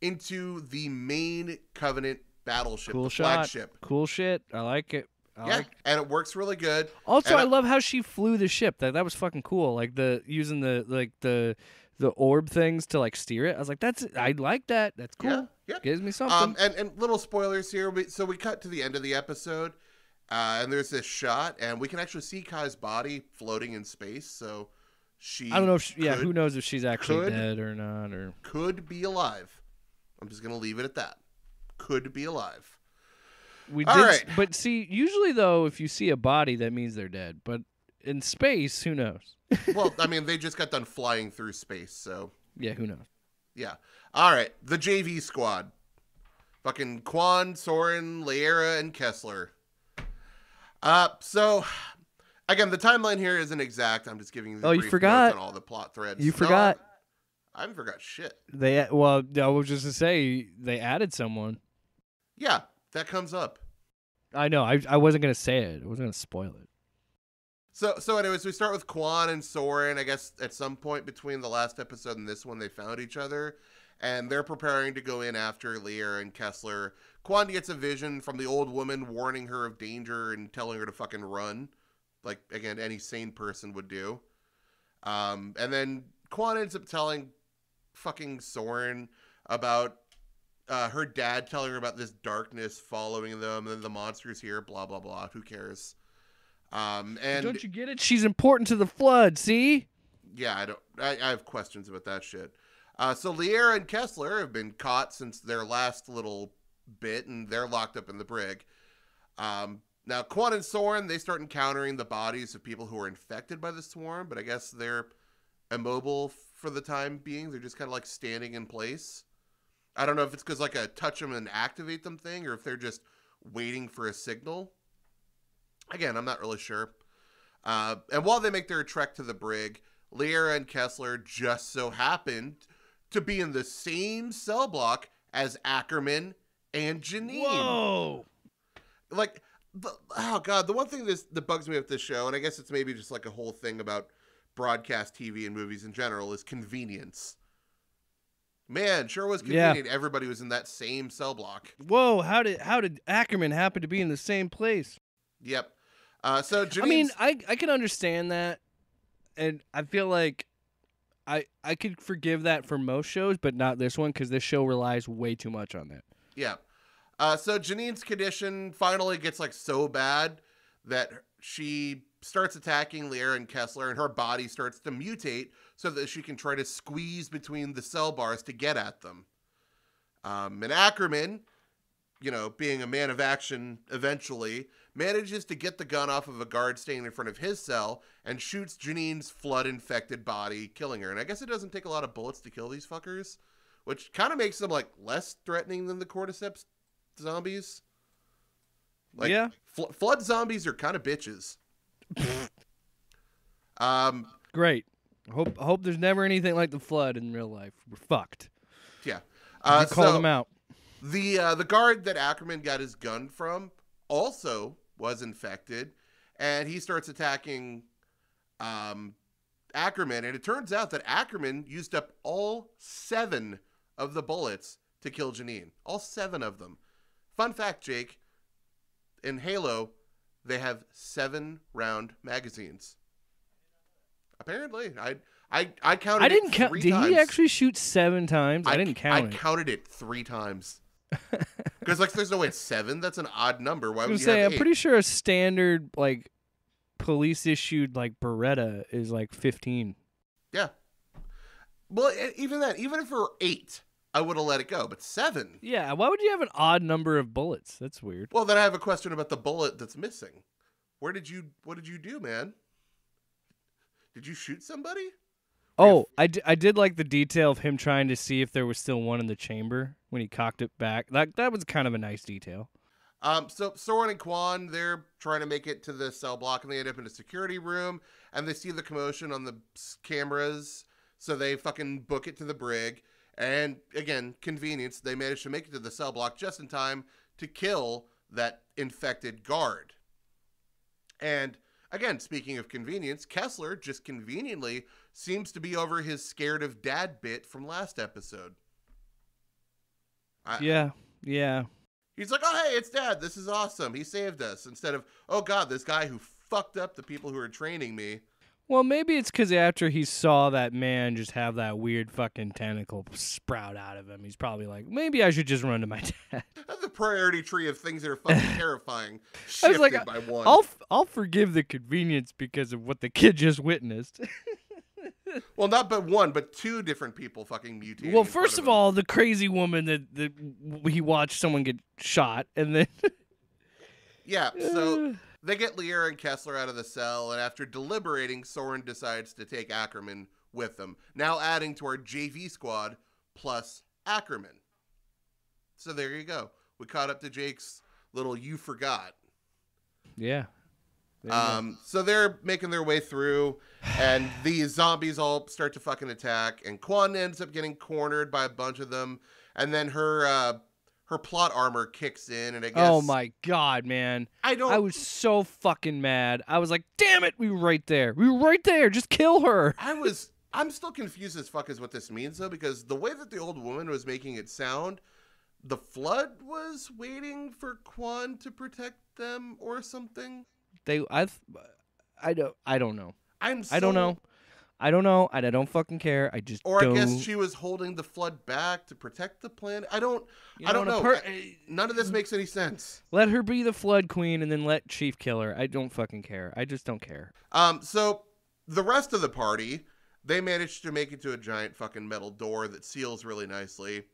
into the main Covenant battleship, Cool shot. flagship. Cool shit. I like it. I yeah, like and it works really good. Also, And I I- love how she flew the ship. That that was fucking cool. Like the using the like the the orb things to like steer it. I was like, that's I like that. That's cool. Yeah, yeah. Gives me something. Um, and, and little spoilers here. We, so we cut to the end of the episode, uh, and there's this shot, and we can actually see Kai's body floating in space. So she, I don't know if she, yeah, could, who knows if she's actually could- dead or not or could be alive. I'm just gonna leave it at that. Could be alive. We All did right. but see, usually though if you see a body that means they're dead. But in space, who knows? Well, I mean, they just got done flying through space, so yeah, who knows? yeah. All right, the JV squad. Fucking Kwan, Soren, Liera, and Kessler. Uh, so again, the timeline here isn't exact. I'm just giving you. The Oh, you forgot. on all the plot threads. You No, forgot. I haven't forgot shit. They well, I was just to say they added someone. Yeah, that comes up. I know. I I wasn't gonna say it. I wasn't gonna spoil it. So, so anyways, we start with Kwan and Soren. I guess at some point between the last episode and this one, they found each other, and they're preparing to go in after Lear and Kessler. Kwan gets a vision from the old woman warning her of danger and telling her to fucking run, like again any sane person would do. Um, and then Kwan ends up telling fucking Soren about uh, her dad telling her about this darkness following them, and the monsters here. Blah blah blah. Who cares? Um, and Don't you get it? She's important to the flood. See? yeah, I don't. I, I have questions about that shit. Uh, so Liera and Kessler have been caught since their last little bit, and they're locked up in the brig. Um, now, Kwan and Soren, they start encountering the bodies of people who are infected by the swarm, but I guess they're immobile for the time being. They're just kind of like standing in place. I don't know if it's because like a touch them and activate them thing, or if they're just waiting for a signal. Again, I'm not really sure. Uh, and while they make their trek to the brig, Liera and Kessler just so happened to be in the same cell block as Ackerson and Janine. Whoa. Like, the, oh god, the one thing this that bugs me with this show, and I guess it's maybe just like a whole thing about broadcast TV and movies in general, is convenience. Man, sure was Yeah. convenient. Everybody was in that same cell block. Whoa, how did how did Ackerson happen to be in the same place? Yep. Uh, so Janine's, I mean, I I can understand that, and I feel like I I could forgive that for most shows, but not this one because this show relies way too much on that. Yeah. Uh, so Janine's condition finally gets like so bad that she starts attacking Liera and Kessler, and her body starts to mutate so that she can try to squeeze between the cell bars to get at them. Um, and Ackerson, you know, being a man of action, eventually manages to get the gun off of a guard standing in front of his cell and shoots Janine's flood-infected body, killing her. And I guess it doesn't take a lot of bullets to kill these fuckers, which kind of makes them like less threatening than the cordyceps zombies. Like, Yeah. fl- flood zombies are kind of bitches. Um, Great. Hope hope there's never anything like the flood in real life. We're fucked. yeah. You Uh, call so them out. the uh, the guard that Ackerson got his gun from also was infected, and he starts attacking um, Ackerson. And it turns out that Ackerson used up all seven of the bullets to kill Janine. All seven of them. Fun fact, Jake. In Halo, they have seven round magazines. Apparently, I I I counted. I didn't count. Did times. he actually shoot seven times? I, didn't count I it. counted it three times. Because like, there's no way it's seven. That's an odd number. Why I would was you have I'm pretty sure a standard like police issued like Beretta is like 15. Yeah. Well, even that, even if it were eight, I would have let it go. But seven. Yeah, why would you have an odd number of bullets? That's weird. Well, then I have a question about the bullet that's missing. Where did you? What did you do, man? Did you shoot somebody? Oh, I, d- I did like the detail of him trying to see if there was still one in the chamber when he cocked it back. That that was kind of a nice detail. Um, so Soren and Kwan, they're trying to make it to the cell block, and they end up in a security room, and they see the commotion on the cameras, so they fucking book it to the brig. And again, convenience, they managed to make it to the cell block just in time to kill that infected guard. And again, speaking of convenience, Kessler just conveniently seems to be over his scared of dad bit from last episode. I, Yeah, yeah. He's like, oh, hey, it's dad. This is awesome. He saved us. Instead of, oh, God, this guy who fucked up the people who are training me. Well, maybe it's because after he saw that man just have that weird fucking tentacle sprout out of him, he's probably like, maybe I should just run to my dad. The priority tree of things that are fucking terrifying I shifted was like, by one. I'll I'll forgive the convenience because of what the kid just witnessed. Well, not but one, but two different people fucking mutating. well, first of him. all, the crazy woman that that he watched someone get shot, and then Yeah, so they get Lear and Kessler out of the cell, and after deliberating, Soren decides to take Ackerson with them, now adding to our JV squad plus Ackerson. So there you go. We caught up to Jake's little you forgot. yeah. There you go. Um, so they're making their way through, and these zombies all start to fucking attack, and Kwan ends up getting cornered by a bunch of them, and then her uh, her plot armor kicks in, and I oh guess oh my god, man! I don't I was so fucking mad. I was like, "Damn it, we were right there. We were right there. Just kill her." I was I'm still confused as fuck as what this means though, because the way that the old woman was making it sound, the flood was waiting for Kwan to protect them or something. They, I, I don't, I don't know. I'm I don't know. I don't know, and I don't fucking care. I just Or I don't. guess she was holding the flood back to protect the planet. I don't you I don't know. per- I- None of this makes any sense. let her be the flood queen, and then let Chief kill her. I don't fucking care. I just don't care. Um, so the rest of the party, they managed to make it to a giant fucking metal door that seals really nicely.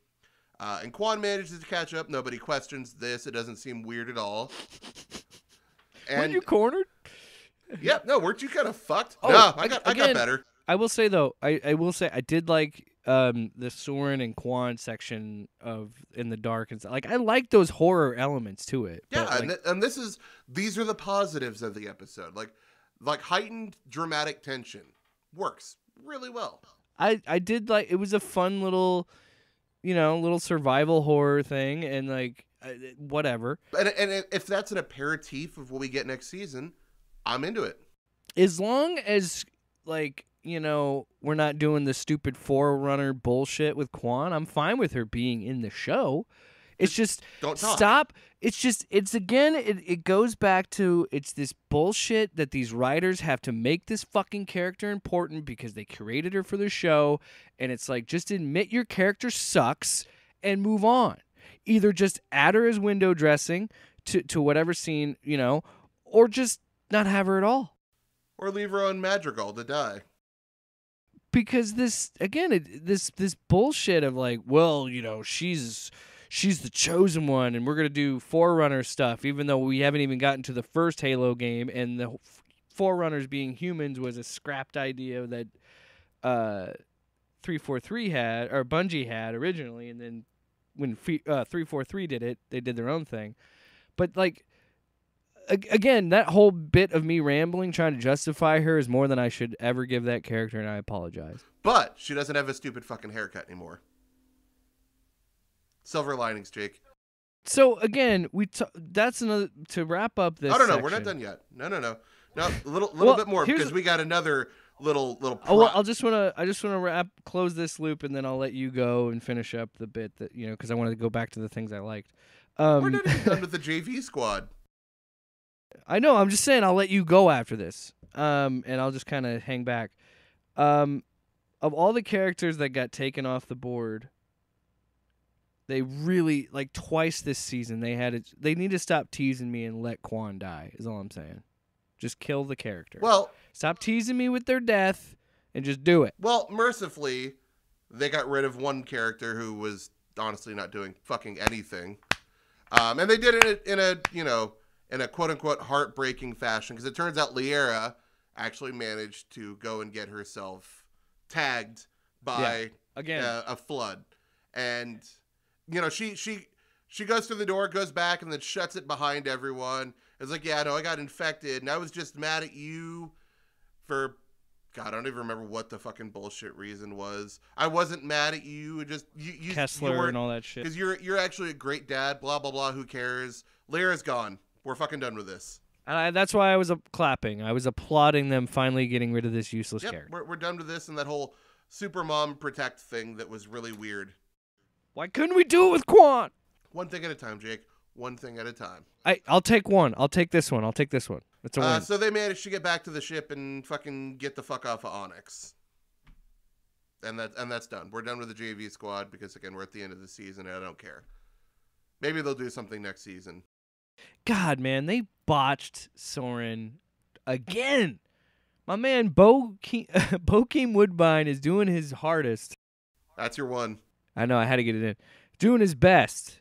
Uh, and Kwan manages to catch up. Nobody questions this. It doesn't seem weird at all. Weren't And you cornered? yep, no, weren't you kind of fucked? Oh, no, I got I again- got better. I will say though, I, I will say I did like um the Soren and Kwan section of in the dark and stuff. Like I like those horror elements to it. Yeah, like, and, th- and this is these are the positives of the episode. Like like heightened dramatic tension works really well. I I did like it was a fun little, you know, little survival horror thing and like uh, whatever. And and if that's an aperitif of what we get next season, I'm into it. As long as like you know we're not doing the stupid forerunner bullshit with Kwan, I'm fine with her being in the show. It's just stop. It's just it's again it, it goes back to it's this bullshit that these writers have to make this fucking character important because they created her for the show and it's like just admit your character sucks and move on. Either just add her as window dressing to to whatever scene, you know, or just not have her at all. Or leave her on Madrigal to die. Because this again it, this this bullshit of like well you know she's she's the chosen one and we're going to do forerunner stuff even though we haven't even gotten to the first halo game and the forerunners being humans was a scrapped idea that uh 343 had or bungie had originally and then when uh, 343 did it they did their own thing. But like again, that whole bit of me rambling trying to justify her is more than I should ever give that character, and I apologize. But she doesn't have a stupid fucking haircut anymore. Silver linings, Jake. So again, we t- that's another to wrap up this. Oh no, no, we're not done yet. No, no, no, no. A little, little Well, bit more because we got another little, little. Oh, well. I'll just want to I just want to wrap close this loop, and then I'll let you go and finish up the bit that you know because I wanted to go back to the things I liked. Um, We're not even done with the JV squad. I know. I'm just saying I'll let you go after this. Um, and I'll just kind of hang back. Um, of all the characters that got taken off the board, they really like twice this season. They had it. They need to stop teasing me and let Kwan die. Is all I'm saying. Just kill the character. Well, stop teasing me with their death and just do it. well, mercifully, they got rid of one character who was honestly not doing fucking anything, um, and they did it in a, in a you know in a quote unquote heartbreaking fashion because it turns out Liera actually managed to go and get herself tagged by Again, uh, a flood, and you know she she she goes through the door, goes back, and then shuts it behind everyone. It's like, yeah, no, I got infected, and I was just mad at you for. God, I don't even remember what the fucking bullshit reason was. I wasn't mad at you. Just you, you Kessler you and all that shit. because you're you're actually a great dad. Blah blah blah. Who cares? Lyra's gone. We're fucking done with this. And I, that's why I was clapping. I was applauding them finally getting rid of this useless Yep, character. we're we're done with this and that whole super mom protect thing that was really weird. Why couldn't we do it with Kwan? One thing at a time, Jake. One thing at a time. I I'll take one. I'll take this one. I'll take this one. It's a Uh, win. so they managed to get back to the ship and fucking get the fuck off of Onyx. And that and that's done. We're done with the JV squad because again we're at the end of the season and I don't care. Maybe they'll do something next season. God, man, they botched Soren again. My man Bo Ke- Bokeem Woodbine is doing his hardest. That's your one. I know I had to get it in. Doing his best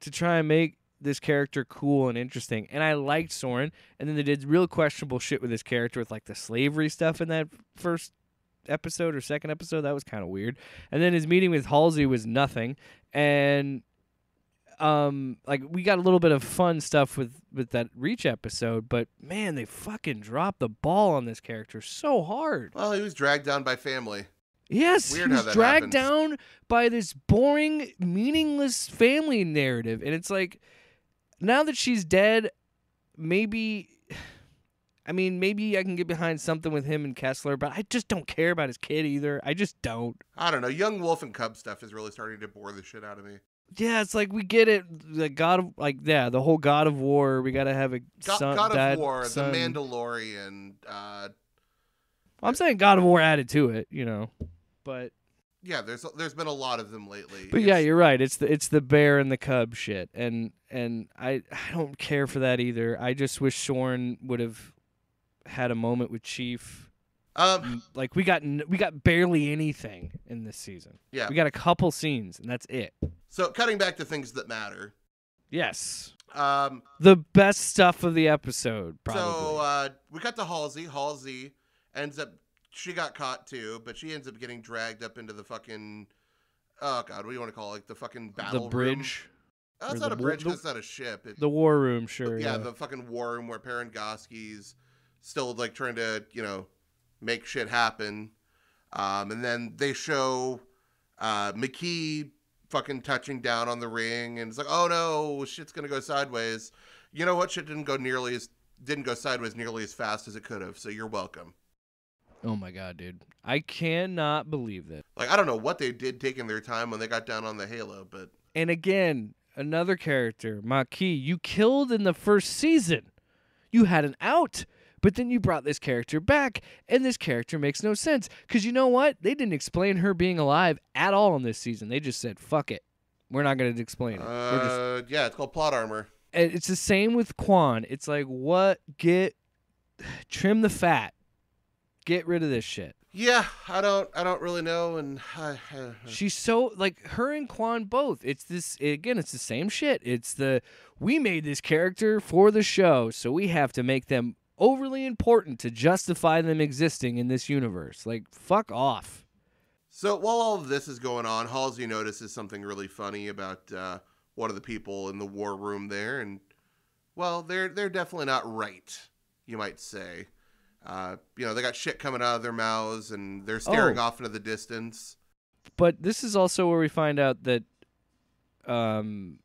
to try and make this character cool and interesting. And I liked Soren. And then they did real questionable shit with this character with like the slavery stuff in that first episode or second episode. That was kind of weird. And then his meeting with Halsey was nothing. And um like we got a little bit of fun stuff with with that reach episode but man they fucking dropped the ball on this character so hard Well, he was dragged down by family. Yes, Weird he was dragged happens. down by this boring, meaningless family narrative, and it's like, now that she's dead, maybe, I mean, maybe I can get behind something with him and Kessler, but I just don't care about his kid either. I just don't. I don't know. Young Wolf and Cub stuff is really starting to bore the shit out of me. Yeah, it's like we get it. The God of like yeah, the whole God of War. We gotta have a God, son, God dad, of War, son. The Mandalorian. Uh, I'm saying God of War added to it, you know, but yeah, there's there's been a lot of them lately. But yeah, you're right. It's the it's the bear and the cub shit, and and I I don't care for that either. I just wish Soren would have had a moment with Chief. Um, Like we got we got barely anything in this season. yeah. We got a couple scenes and that's it. So cutting back to things that matter. Yes. Um, The best stuff of the episode, probably. so uh, we cut to Halsey. Halsey ends up she got caught too, but she ends up getting dragged up into the fucking oh god, what do you want to call it? Like the fucking battle the bridge, it's or not a bridge. 'cause not a ship. It, the war room, sure. yeah, Yeah, the fucking war room where Parangosky's still like trying to you know make shit happen. Um, and then they show uh, Makee fucking touching down on the ring, and it's like, oh no, shit's gonna go sideways. You know what? Shit didn't go nearly as didn't go sideways nearly as fast as it could have. So you're welcome. Oh my god, dude. I cannot believe that. Like I don't know what they did taking their time when they got down on the Halo, but And again, another character, Makee, you killed in the first season. You had an out, but then you brought this character back, and this character makes no sense. Because you know what? They didn't explain her being alive at all in this season. They just said, fuck it. We're not going to explain it. We're just uh, yeah, it's called plot armor. and it's the same with Kwan. It's like, what? Get trim the fat. Get rid of this shit. Yeah, I don't, I don't really know, and I, I, She's so like her and Kwan both. It's this again. It's the same shit. It's the we made this character for the show, so we have to make them overly important to justify them existing in this universe. Like fuck off. So while all of this is going on, Halsey notices something really funny about uh, one of the people in the war room there, and well, they're they're definitely not right, you might say. Uh, you know, they got shit coming out of their mouths, and they're staring Oh. off into the distance. But this is also where we find out that um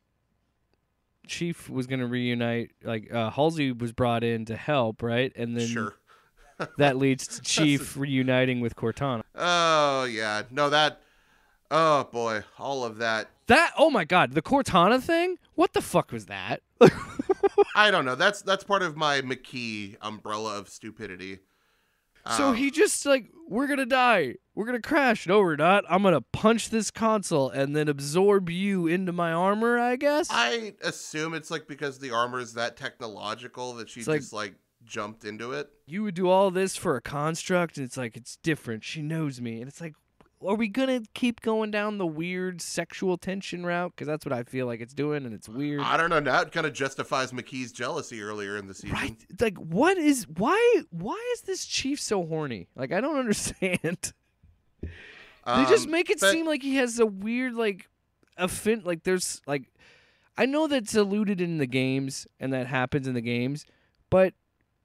Chief was gonna reunite like uh Halsey was brought in to help, right? And then sure. that leads to Chief reuniting with Cortana. Oh yeah, no that. Oh boy, all of that. That oh my god, the Cortana thing? What the fuck was that? I don't know. That's that's part of my Makee umbrella of stupidity. So Um, he just like, we're gonna die. We're gonna crash. No, we're not. I'm gonna punch this console and then absorb you into my armor, I guess. I assume it's like because the armor is that technological that she It's like- just like jumped into it. you would do all this for a construct, and it's like it's different. She knows me, and it's like, are we gonna keep going down the weird sexual tension route? Because that's what I feel like it's doing, and it's weird. I don't know. Now it kind of justifies Makee's jealousy earlier in the season. Right? It's like, what is why? Why is this chief so horny? Like, I don't understand. They just Um, make it but- seem like he has a weird like offend like there's like I know that's alluded in the games and that happens in the games, but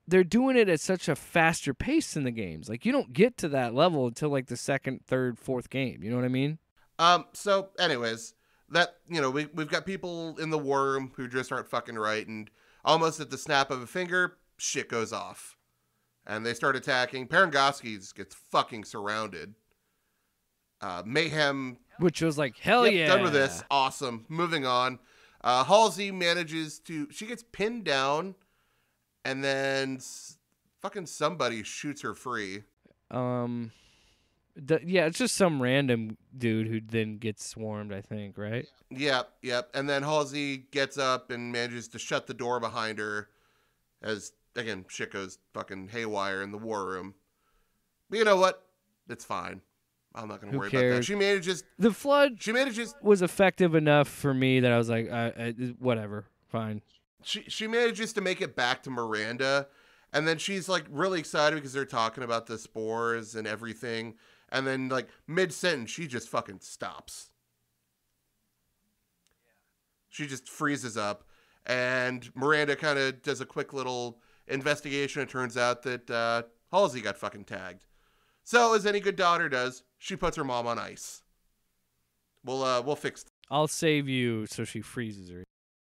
they're doing it at such a faster pace in the games. Like you don't get to that level until like the second, third, fourth game. You know what I mean? Um. So, anyways, that you know, we we've got people in the war room who just aren't fucking right, and almost at the snap of a finger, shit goes off, and they start attacking. Parangosky's gets fucking surrounded. Uh, mayhem Which was like hell Yep, yeah. Done with this. Awesome. Moving on. Uh, Halsey manages to. She gets pinned down, and then s- fucking somebody shoots her free. Um, the, yeah, it's just some random dude who then gets swarmed. I think right. Yep, yep. And then Halsey gets up and manages to shut the door behind her, as again shit goes fucking haywire in the war room. But you know what? It's fine. I'm not gonna Who worry about that. cares? She manages. The flood She manages. was effective enough for me that I was like, uh, uh, whatever, fine. she she manages to make it back to Miranda, and then she's like really excited because they're talking about the spores and everything, and then like mid sentence she just fucking stops. She just freezes up, and Miranda kind of does a quick little investigation. It turns out that uh, Halsey got fucking tagged. So as any good daughter does, she puts her mom on ice. We'll uh we'll fix. I'll save you. So she freezes her.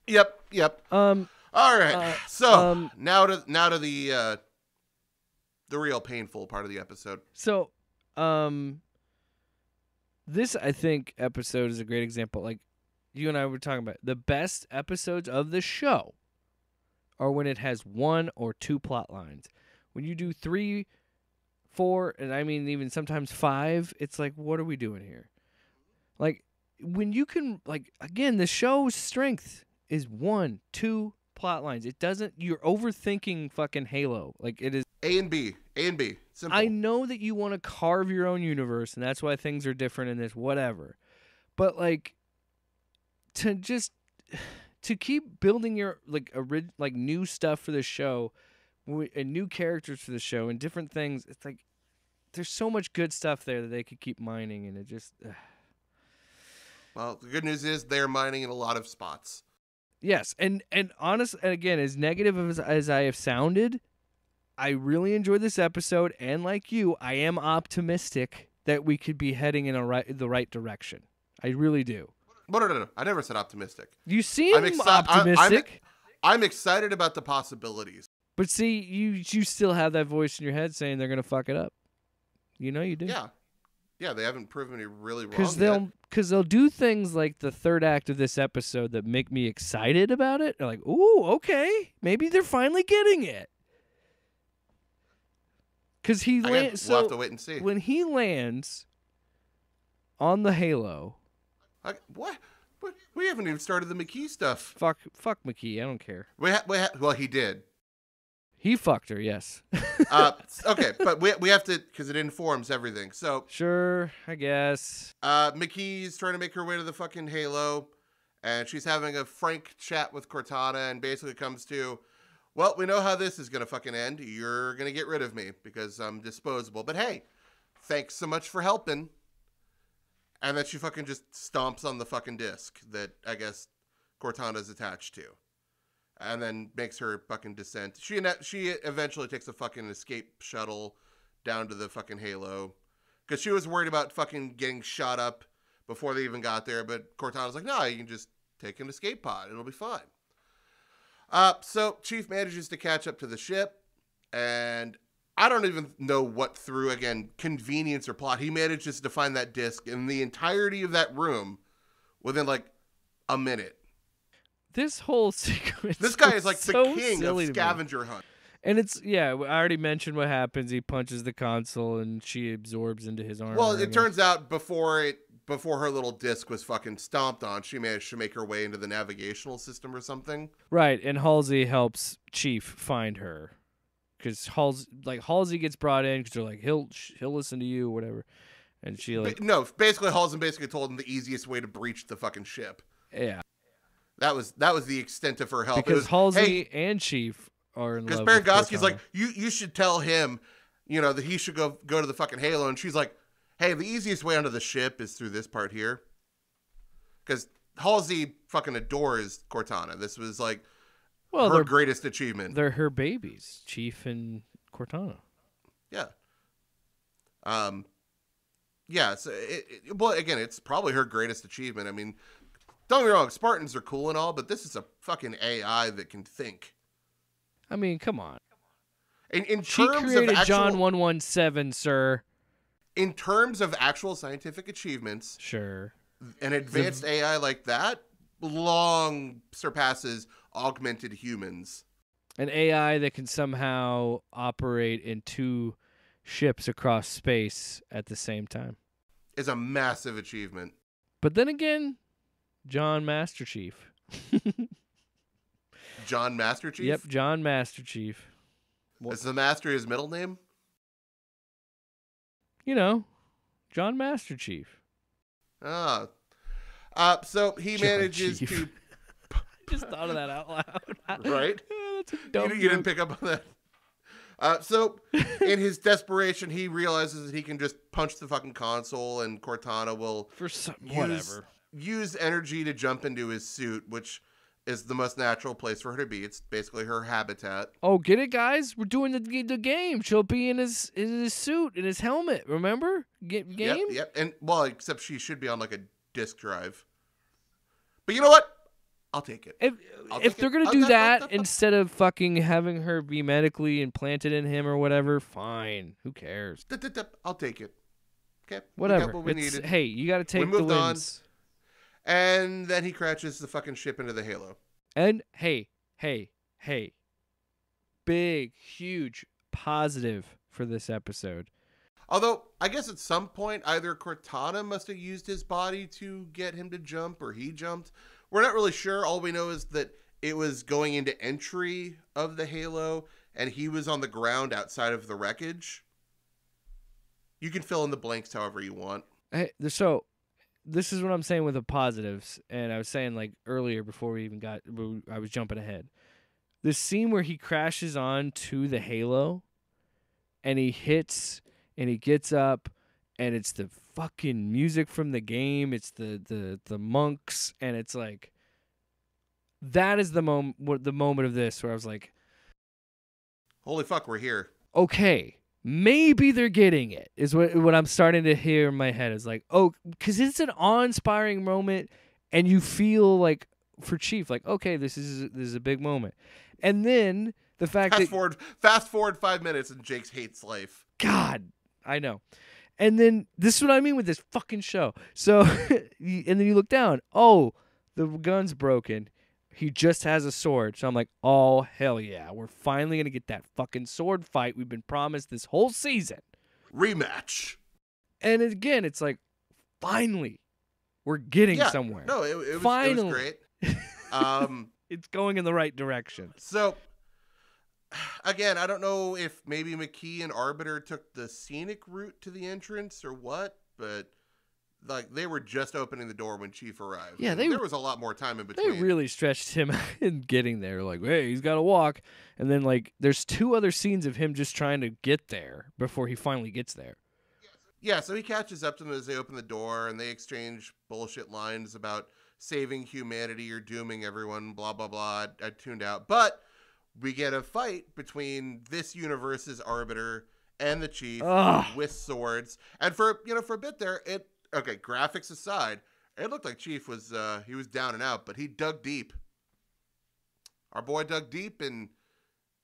Yep, yep. Um, All right. Uh, so um, now to now to the uh, the real painful part of the episode. so, um, this I think episode is a great example. Like you and I were talking about, the best episodes of the show are when it has one or two plot lines. When you do three, four, and I mean even sometimes five, it's like, what are we doing here? Like when you can, like again, the show's strength is one, two plot lines. It doesn't. You're overthinking fucking Halo. Like it is. A and B, A and B. Simple. I know that you want to carve your own universe, and that's why things are different in this, whatever. But like, to just to keep building your like orig- like new stuff for the show, and new characters for the show, and different things. It's like there's so much good stuff there that they could keep mining, and it just ugh. Well, the good news is they're mining in a lot of spots. yes, and and honest, and again, as negative as as I have sounded, I really enjoyed this episode, and like you, I am optimistic that we could be heading in a right the right direction. I really do. No, no, no, no. I never said optimistic. You seem I'm exci- I'm- I'm- optimistic, I'm excited about the possibilities. but see, you you still have that voice in your head saying they're gonna fuck it up. You know you do. Yeah. Yeah, they haven't proven me really wrong. Because they'll because they'll do things like the third act of this episode that make me excited about it. They're like, ooh, okay, maybe they're finally getting it. Because he lands. we'll have to wait and see. when he lands on the Halo, I, what? What? We haven't even started the Makee stuff. fuck, fuck Makee. I don't care. We ha- we ha- well, he did. He fucked her. Yes. Uh, okay, but we, we have to because it informs everything. So sure, I guess. uh, Makee's trying to make her way to the fucking Halo, and she's having a frank chat with Cortana, and basically comes to, well, we know how this is gonna fucking end. You're gonna get rid of me because I'm disposable. But hey, thanks so much for helping. And then she fucking just stomps on the fucking disc that I guess Cortana's attached to. And then makes her fucking descent. She she eventually takes a fucking escape shuttle down to the fucking Halo. Because she was worried about fucking getting shot up before they even got there. But Cortana's like, no, you can just take an escape pod. It'll be fine. Uh, so Chief manages to catch up to the ship. And I don't even know what through, again, convenience or plot, he manages to find that disc in the entirety of that room within like a minute. This whole sequence. This guy is like so the king of silly to me. scavenger hunt. And it's yeah, I already mentioned what happens. He punches the console and she absorbs into his arm. Well, it turns out before it before her little disc was fucking stomped on, she managed to make her way into the navigational system or something. right, and Halsey helps Chief find her because Halsey like Halsey gets brought in because they're like he'll he'll listen to you or whatever, and she like no, basically Halsey basically told him the easiest way to breach the fucking ship. yeah That was that was the extent of her help. Because was, Halsey hey, and Chief are in because love. Parangosky's Cortana. like, you you should tell him, you know, that he should go go to the fucking Halo, and she's like, hey, the easiest way onto the ship is through this part here. Because Halsey fucking adores Cortana. This was like well, her greatest achievement. they're her babies, Chief and Cortana. Yeah. Um. Yeah. So it, it, well, again, it's probably her greatest achievement. I mean, don't get me wrong, Spartans are cool and all, but this is a fucking AI that can think. I mean, come on. In, in She terms created of actual, John one one seven, sir. in terms of actual scientific achievements, Sure. an advanced AI like that long surpasses augmented humans. an AI that can somehow operate in two ships across space at the same time. Is a massive achievement. But then again, John Master Chief. John Master Chief. Yep, John Master Chief. Is the Master his middle name? You know, John Master Chief. Ah. Uh, so he John manages Chief. to I just thought of that out loud. Right? That's a You, dumb you didn't joke. pick up on that. Uh, so, in his desperation, he realizes that he can just punch the fucking console, and Cortana will For some, use, whatever. Use energy to jump into his suit, which is the most natural place for her to be. It's basically her habitat. Oh, get it, guys? We're doing the, the game. She'll be in his in his suit, in his helmet. Remember? Get game. Yep, yep. And well, except she should be on like a disk drive. But you know what? I'll take it. If I'll if they're it. gonna I'll- do I'll- that I'll- instead of fucking having her be medically implanted in him or whatever, fine. Who cares? I'll take it. Okay. we Whatever. what we It's- needed. hey, you got to take the moved on. wins. And then he crashes the fucking ship into the Halo. And hey, hey, hey, big, huge positive for this episode. Although I guess at some point either Cortana must have used his body to get him to jump or he jumped. We're not really sure. All we know is that it was going into entry of the Halo and he was on the ground outside of the wreckage, you can fill in the blanks however you want. Hey, so this is what I'm saying with the positives, and I was saying like earlier before we even got, I was jumping ahead. The scene where he crashes on to the Halo, and he hits, and he gets up, and it's the fucking music from the game. It's the the the monks, and it's like. That is the moment. The moment of this where I was like, Holy fuck, we're here. okay, maybe they're getting it. Is what what I'm starting to hear in my head. Is like, oh, because it's an awe-inspiring moment, and you feel like for Chief, like, okay, this is this is a big moment, and then the fact Fast that forward, fast forward five minutes, and Jake's hates life. God, I know. And then this is what I mean with this fucking show. So, and then you look down. Oh, the gun's broken. He just has a sword. So I'm like, oh hell yeah, we're finally gonna get that fucking sword fight we've been promised this whole season. Rematch. And again, it's like, finally, we're getting Yeah, somewhere. No, it, it, was, it was great. Um, It's going in the right direction. so again, I don't know if maybe Makee and Arbiter took the scenic route to the entrance or what, but like they were just opening the door when Chief arrived. Yeah, they- there was a lot more time in between. They really stretched him in getting there. Like, hey, he's got to walk. And then, like, there's two other scenes of him just trying to get there before he finally gets there. Yeah, so he catches up to them as they open the door and they exchange bullshit lines about saving humanity or dooming everyone, blah, blah, blah. I, I tuned out. But we get a fight between this universe's Arbiter and the Chief Ugh. with swords. And for, you know, for a bit there, it, okay, graphics aside, it looked like Chief was, uh, he was down and out, but he dug deep. Our boy dug deep and,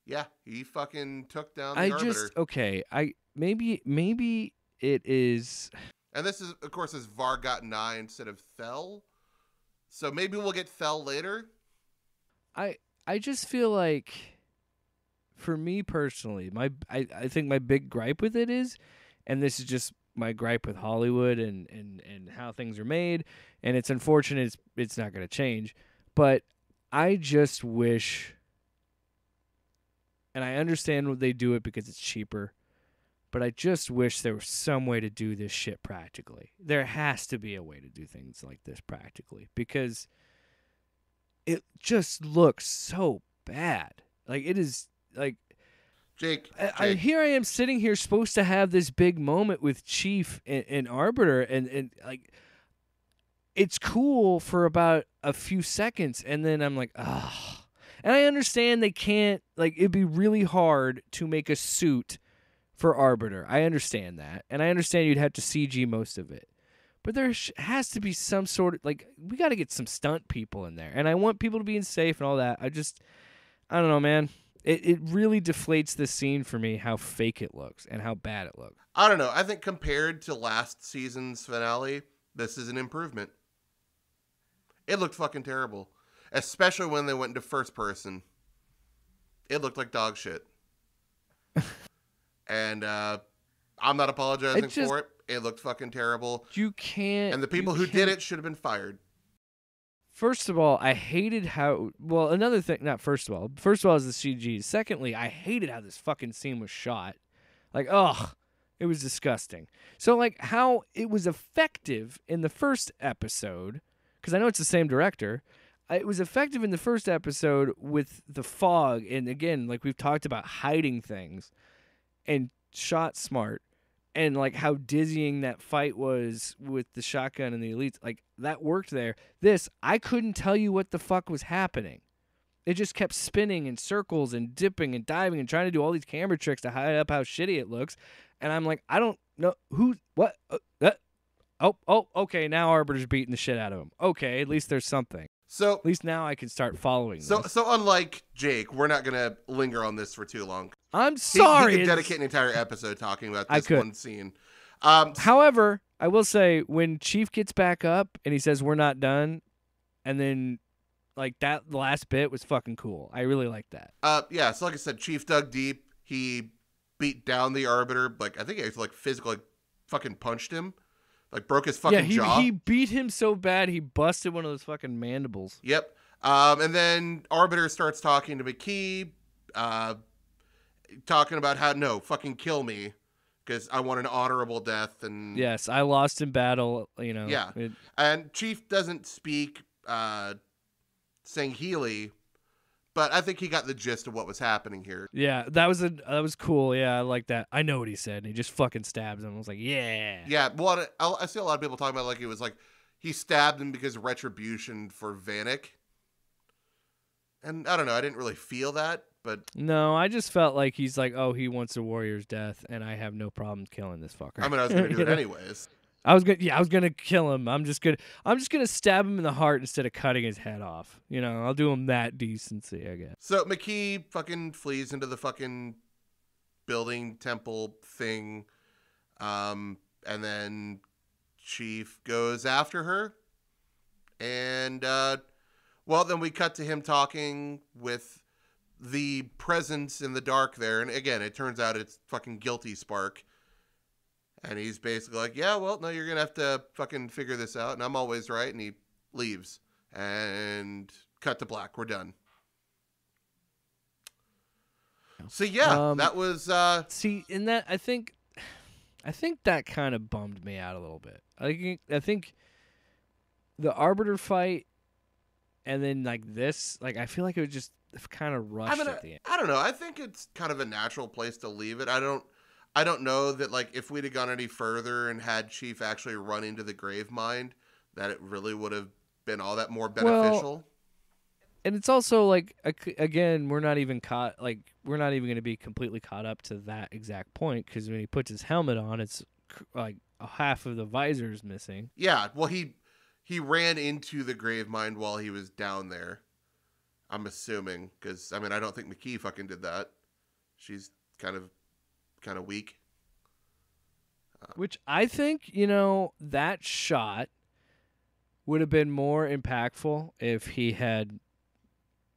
yeah, he fucking took down the I Arbiter. just okay. I maybe maybe it is. And this is, of course, is Var 'Gatanai instead of Thel. So maybe we'll get Thel later. I I just feel like, for me personally, my I, I think my big gripe with it is, and this is just my gripe with Hollywood and and and how things are made, and it's unfortunate it's it's not going to change, but I just wish. And I understand what they do it because it's cheaper, but I just wish there was some way to do this shit practically. There has to be a way to do things like this practically because it just looks so bad. Like it is like Jake, I, I here I am sitting here supposed to have this big moment with Chief and, and Arbiter and and like it's cool for about a few seconds and then I'm like ah and I understand they can't like it'd be really hard to make a suit for Arbiter. I understand that. And I understand you'd have to CG most of it. But there has to be some sort of like we got to get some stunt people in there. And I want people to be in safe and all that. I just I don't know, man. It it really deflates the scene for me how fake it looks and how bad it looks. I don't know. I think compared to last season's finale, this is an improvement. It looked fucking terrible, especially when they went into first person. It looked like dog shit. and uh, I'm not apologizing It just- for it. It looked fucking terrible. You can't And the people who did it should have been fired. First of all, I hated how well another thing not first of all. First of all is the CG. Secondly, I hated how this fucking scene was shot. Like, ugh. It was disgusting. So like how it was effective in the first episode, because I know it's the same director. uh, It was effective in the first episode with the fog, and again, like we've talked about hiding things, and shot smart, and like how dizzying that fight was with the shotgun and the elites. Like that worked there. This I couldn't tell you what the fuck was happening. It just kept spinning in circles and dipping and diving and trying to do all these camera tricks to hide up how shitty it looks. And I'm like, I don't know who, what, uh, uh, oh, oh, okay. Now Arbiter's beating the shit out of him. Okay, at least there's something. So At least now I can start following. So, this. so unlike Jake, we're not gonna linger on this for too long. I'm sorry. he, could dedicate an entire episode talking about I this could. one scene. Um, However, I will say when Chief gets back up and he says we're not done, and then like that last bit was fucking cool. I really like that. uh, yeah. So, like I said, Chief dug deep. He beat down the Arbiter. Like I think he like physically, like, fucking punched him, like broke his fucking yeah, he jaw. he beat him so bad he busted one of those fucking mandibles. Yep. Um, and then Arbiter starts talking to Makee, uh, talking about how no fucking kill me because I want an honorable death and Yes, I lost in battle. You know. Yeah. it- and Chief doesn't speak uh, Sangheili, but I think he got the gist of what was happening here. yeah. That was a that was cool. Yeah, I like that. I know what he said. He just fucking stabs him. I was like, yeah. Yeah, well, I, I see a lot of people talking about like it was like he stabbed him because of retribution for Vannak. And I don't know, I didn't really feel that, but No, I just felt like he's like, oh, he wants a warrior's death, and I have no problem killing this fucker. I mean, I was going to do it anyways. I was gonna, yeah, I was gonna kill him. I'm just gonna, I'm just gonna stab him in the heart instead of cutting his head off. You know, I'll do him that decency, I guess. So Makee fucking flees into the fucking building temple thing, um, and then Chief goes after her, and uh, well, then we cut to him talking with the presence in the dark there, and again, it turns out it's fucking guilty Spark. And he's basically like, "Yeah, well, no, you're gonna have to fucking figure this out." And I'm always right. And he leaves. And cut to black. We're done. So yeah, Um, that was uh See, in that, I think, I think that kind of bummed me out a little bit. I think, I think, the arbiter fight, and then like this, like I feel like it was just kind of rushed I mean, at the end. I don't know. I think it's kind of a natural place to leave it. I don't I don't know that like if we'd have gone any further and had Chief actually run into the grave mind, that it really would have been all that more Well, beneficial. and it's also like again we're not even caught like we're not even going to be completely caught up to that exact point because when he puts his helmet on it's like half of the visor is missing yeah, well he he ran into the grave mind while he was down there. I'm assuming cuz I mean, I don't think Makee fucking did that. She's kind of kind of weak. which i think you know that shot would have been more impactful if he had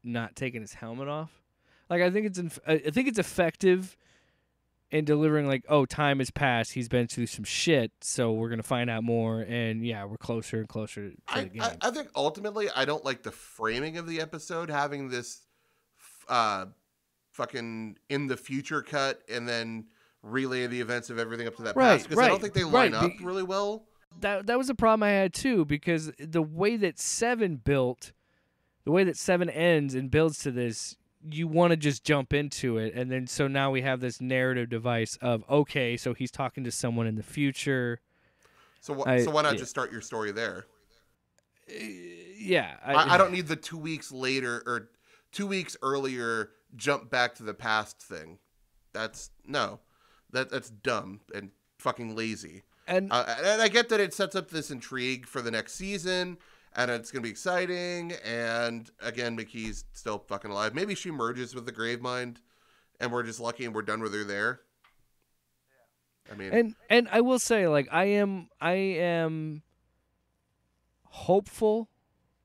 not taken his helmet off like i think it's inf- i think it's effective in delivering like oh time has passed he's been through some shit so we're gonna find out more and yeah we're closer and closer to I, the game I, I think ultimately I don't like the framing of the episode having this f- uh fucking in the future cut and then relay the events of everything up to that Right, past because I don't think they line right, up really well. that that was a problem I had too because the way that seven built, the way that seven ends and builds to this, you want to just jump into it, and then so now we have this narrative device of okay, so he's talking to someone in the future. So wh- I- so why not yeah. just start your story there? Eh, yeah, I, I don't need the two weeks later or two weeks earlier jump back to the past thing. That's no, that that's dumb and fucking lazy. And Uh, and I get that it sets up this intrigue for the next season, and it's gonna be exciting. And again, Makee's still fucking alive. Maybe she merges with the Gravemind, and we're just lucky and we're done with her there. I mean, and and I will say, like, I am I am hopeful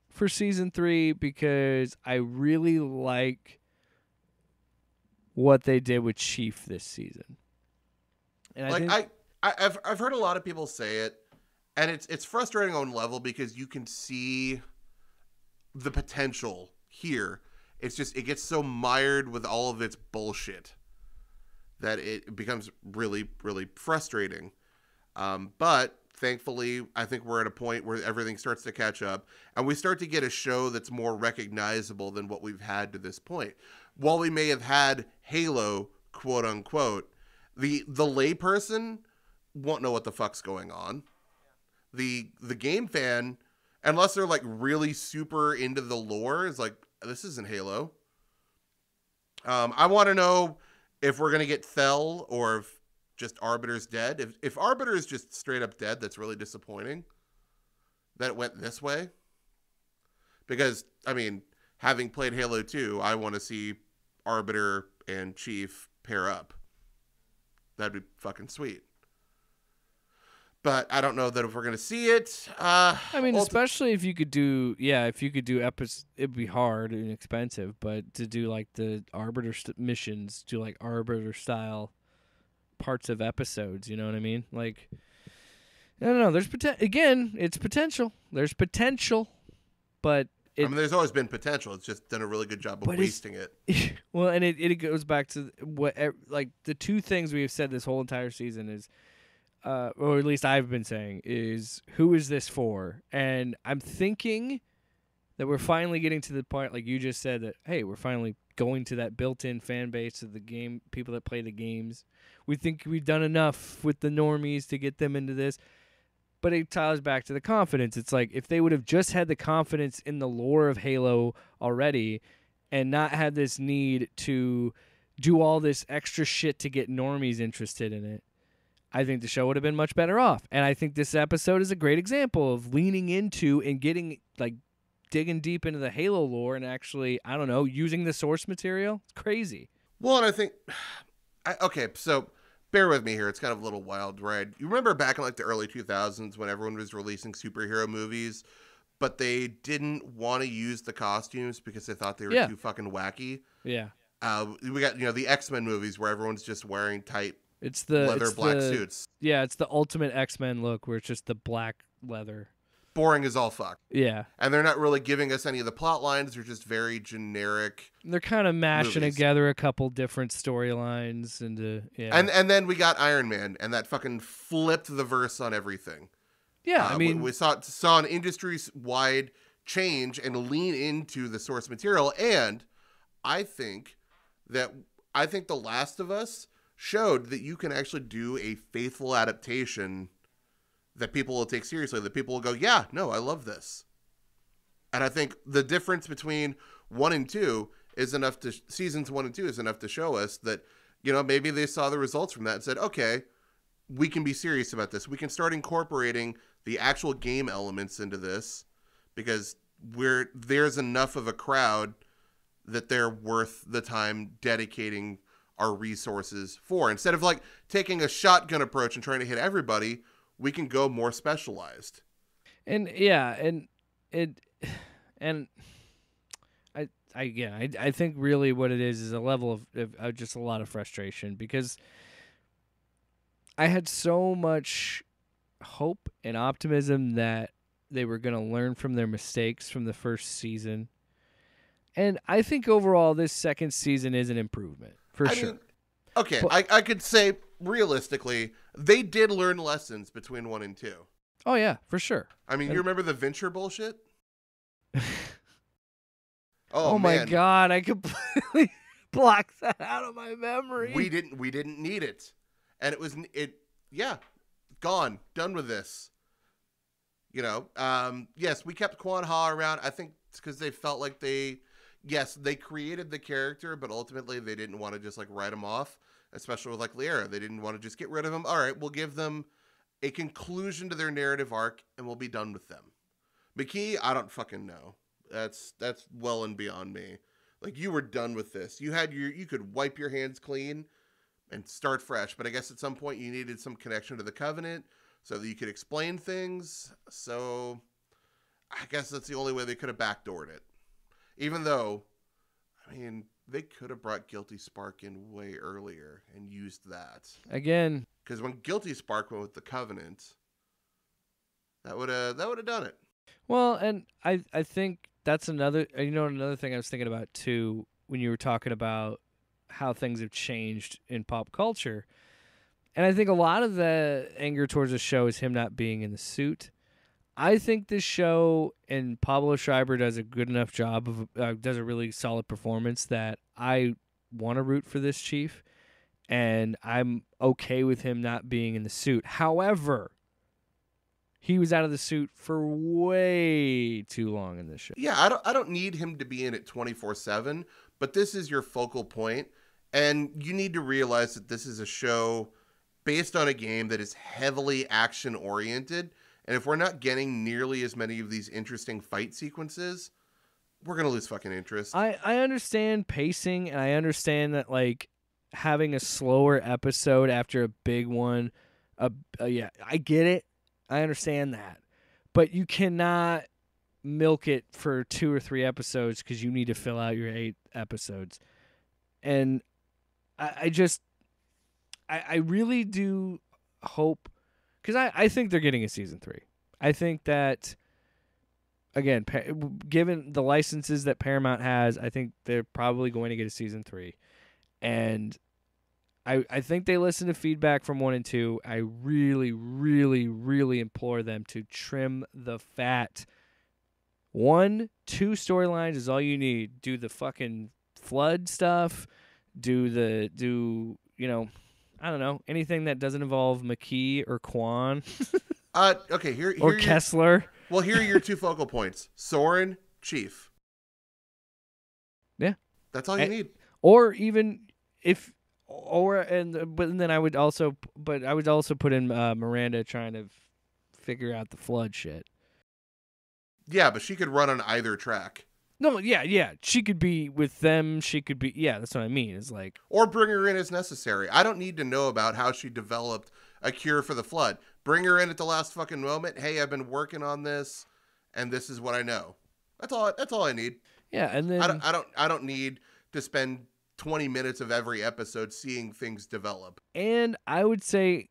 for season three because I really like what they did with Chief this season. And I like think, I, I I've I've heard a lot of people say it, and it's it's frustrating on level because you can see the potential here. It's just it gets so mired with all of its bullshit that it becomes really really frustrating. Um, but thankfully, I think we're at a point where everything starts to catch up, and we start to get a show that's more recognizable than what we've had to this point. While we may have had Halo, quote unquote, the the layperson won't know what the fuck's going on. The the game fan, unless they're like really super into the lore, is like this isn't Halo. Um, I want to know if we're gonna get Fell or if just Arbiter's dead. If if Arbiter is just straight up dead, that's really disappointing. That it went this way. Because I mean, having played Halo 2, I want to see Arbiter and Chief pair up. That'd be fucking sweet. But I don't know that if we're gonna see it. Uh, I mean, especially if you could do, yeah, if you could do episodes, it'd be hard and expensive. But to do like the arbiter st- missions, do like arbiter style parts of episodes. You know what I mean? Like, I don't know. There's potential. Again, it's potential. There's potential, but it, I mean, there's always been potential. It's just done a really good job of wasting it. well, and it, it goes back to what like the two things we have said this whole entire season is, uh, or at least I've been saying is who is this for? And I'm thinking that we're finally getting to the point, like you just said, that hey, we're finally going to that built-in fan base of the game, people that play the games. We think we've done enough with the normies to get them into this. But it ties back to the confidence. It's like if they would have just had the confidence in the lore of Halo already, and not had this need to do all this extra shit to get normies interested in it, I think the show would have been much better off. And I think this episode is a great example of leaning into and getting like digging deep into the Halo lore and actually, I don't know, using the source material. It's crazy. Well, and I think, I, okay, so bear with me here. It's kind of a little wild ride. You remember back in like the early 2000s when everyone was releasing superhero movies, but they didn't want to use the costumes because they thought they were Yeah. too fucking wacky. Yeah. Uh, we got you know the X Men movies where everyone's just wearing tight It's the leather it's black the- suits. Yeah, it's the ultimate X Men look where it's just the black leather. Boring as all fuck. Yeah. And they're not really giving us any of the plot lines. They're just very generic. They're kind of mashing Movies. together a couple different storylines into yeah. And and then we got Iron Man, and that fucking flipped the verse on everything. yeah, Uh, I we- mean, we, saw saw an industry wide change and lean into the source material, and I think that I think The Last of Us showed that you can actually do a faithful adaptation that people will take seriously. That people will go, yeah, no, I love this. And I think the difference between one and two is enough to seasons one and two is enough to show us that you know maybe they saw the results from that and said, okay, we can be serious about this. We can start incorporating the actual game elements into this because we're there's enough of a crowd that they're worth the time dedicating our resources for. Instead of like taking a shotgun approach and trying to hit everybody, we can go more specialized. and yeah, and it, and I, I yeah, I, I think really what it is is a level of, of, of just a lot of frustration because I had so much hope and optimism that they were going to learn from their mistakes from the first season. And I think overall this second season is an improvement for I sure. mean, okay, But- I, I could say realistically, they did learn lessons between one and two. oh yeah, for sure. I mean, you remember the venture bullshit? Oh, Oh, my god, I completely blocked that out of my memory. we didn't we didn't need it and it was it yeah gone done with this you know um yes we kept Kwan Ha around i think it's because they felt like they yes they created the character but ultimately they didn't want to just like write him off especially with like Laera. they didn't want to just get rid of him all right we'll give them a conclusion to their narrative arc and we'll be done with them Makee i don't fucking know that's that's well and beyond me like you were done with this you had your you could wipe your hands clean and start fresh. But I guess at some point you needed some connection to the covenant so that you could explain things. So I guess that's the only way they could have backdoored it. Even though, I mean, they could have brought Guilty Spark in way earlier and used that. Again, Because when Guilty Spark went with the covenant, that would have that would have done it. Well, and I I think that's another you know another thing I was thinking about too when you were talking about how things have changed in pop culture. And I think a lot of the anger towards the show is him not being in the suit. I think this show and Pablo Schreiber does a good enough job of uh, does a really solid performance that I want to root for this chief and I'm okay with him not being in the suit. However, he was out of the suit for way too long in this show. Yeah, I don't I don't need him to be in it 24/7, but this is your focal point and you need to realize that this is a show based on a game that is heavily action oriented, and if we're not getting nearly as many of these interesting fight sequences, we're going to lose fucking interest. I I understand pacing and I understand that like having a slower episode after a big one. Uh, yeah, I get it. I understand that, but you cannot milk it for two or three episodes because you need to fill out your eight episodes, and I, I just I, I really do hope because I, I think they're getting a season three. I think that again, pa- given the licenses that Paramount has, I think they're probably going to get a season three, and I I think they listen to feedback from one and two. I really, really, really implore them to trim the fat. One, two storylines is all you need. Do the fucking flood stuff. Do the do you know? I don't know anything that doesn't involve Makee or Kwan Uh, okay, here, here or are your- Kessler. well, here are your two focal points: Soren, Chief. Yeah. that's all you Eh, need. or even if or and but and then I would also but I would also put in uh, Miranda trying to figure out the flood shit. Yeah, but she could run on either track, No, yeah, yeah, she could be with them. She could be yeah. That's what I mean. It's like or bring her in as necessary. I don't need to know about how she developed a cure for the flood. Bring her in at the last fucking moment. Hey, I've been working on this, and this is what I know. That's all. That's all I need. yeah, and then I don't. I don't. I don't need to spend twenty minutes of every episode seeing things develop. and I would say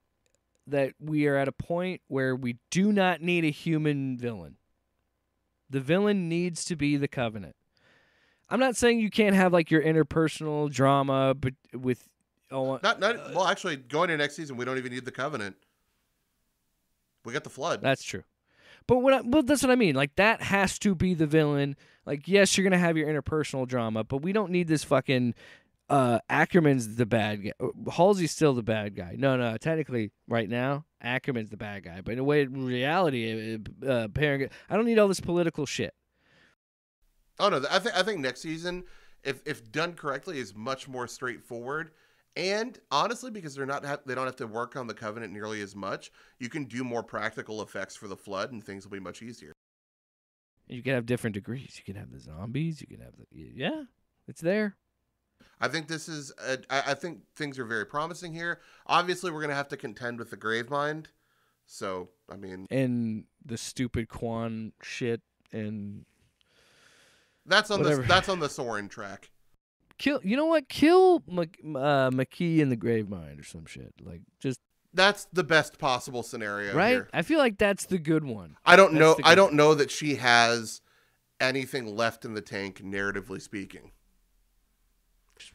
that we are at a point where we do not need a human villain. The villain needs to be the Covenant. I'm not saying you can't have like your interpersonal drama, but with oh, Not. Not. Well, actually, going to next season, we don't even need the covenant. We got the flood. That's true. But what I, but that's what I mean. Like that has to be the villain. Like yes, you're gonna have your interpersonal drama, but we don't need this fucking. Uh, Ackerson's the bad guy. Uh, Halsey's still the bad guy. No, no. Technically, right now, Ackerson's the bad guy. But in a way, in reality, uh, uh, Parent, I don't need all this political shit. Oh no, I think I think next season, if if done correctly, is much more straightforward. And honestly, because they're not ha- they don't have to work on the covenant nearly as much, you can do more practical effects for the flood, and things will be much easier. You can have different degrees. You can have the zombies. You can have the yeah. It's there. I think this is. A, I, I think things are very promising here. Obviously, we're gonna have to contend with the Gravemind. So I mean, And the stupid Kwan shit and that's on Whatever. the that's on the Soren track. kill. You know what? Kill Mc, uh, Makee in the Gravemind or some shit. Like just That's the best possible scenario. right. here. I feel like that's the good one. I don't That's know. I don't know that she has anything left in the tank, narratively speaking.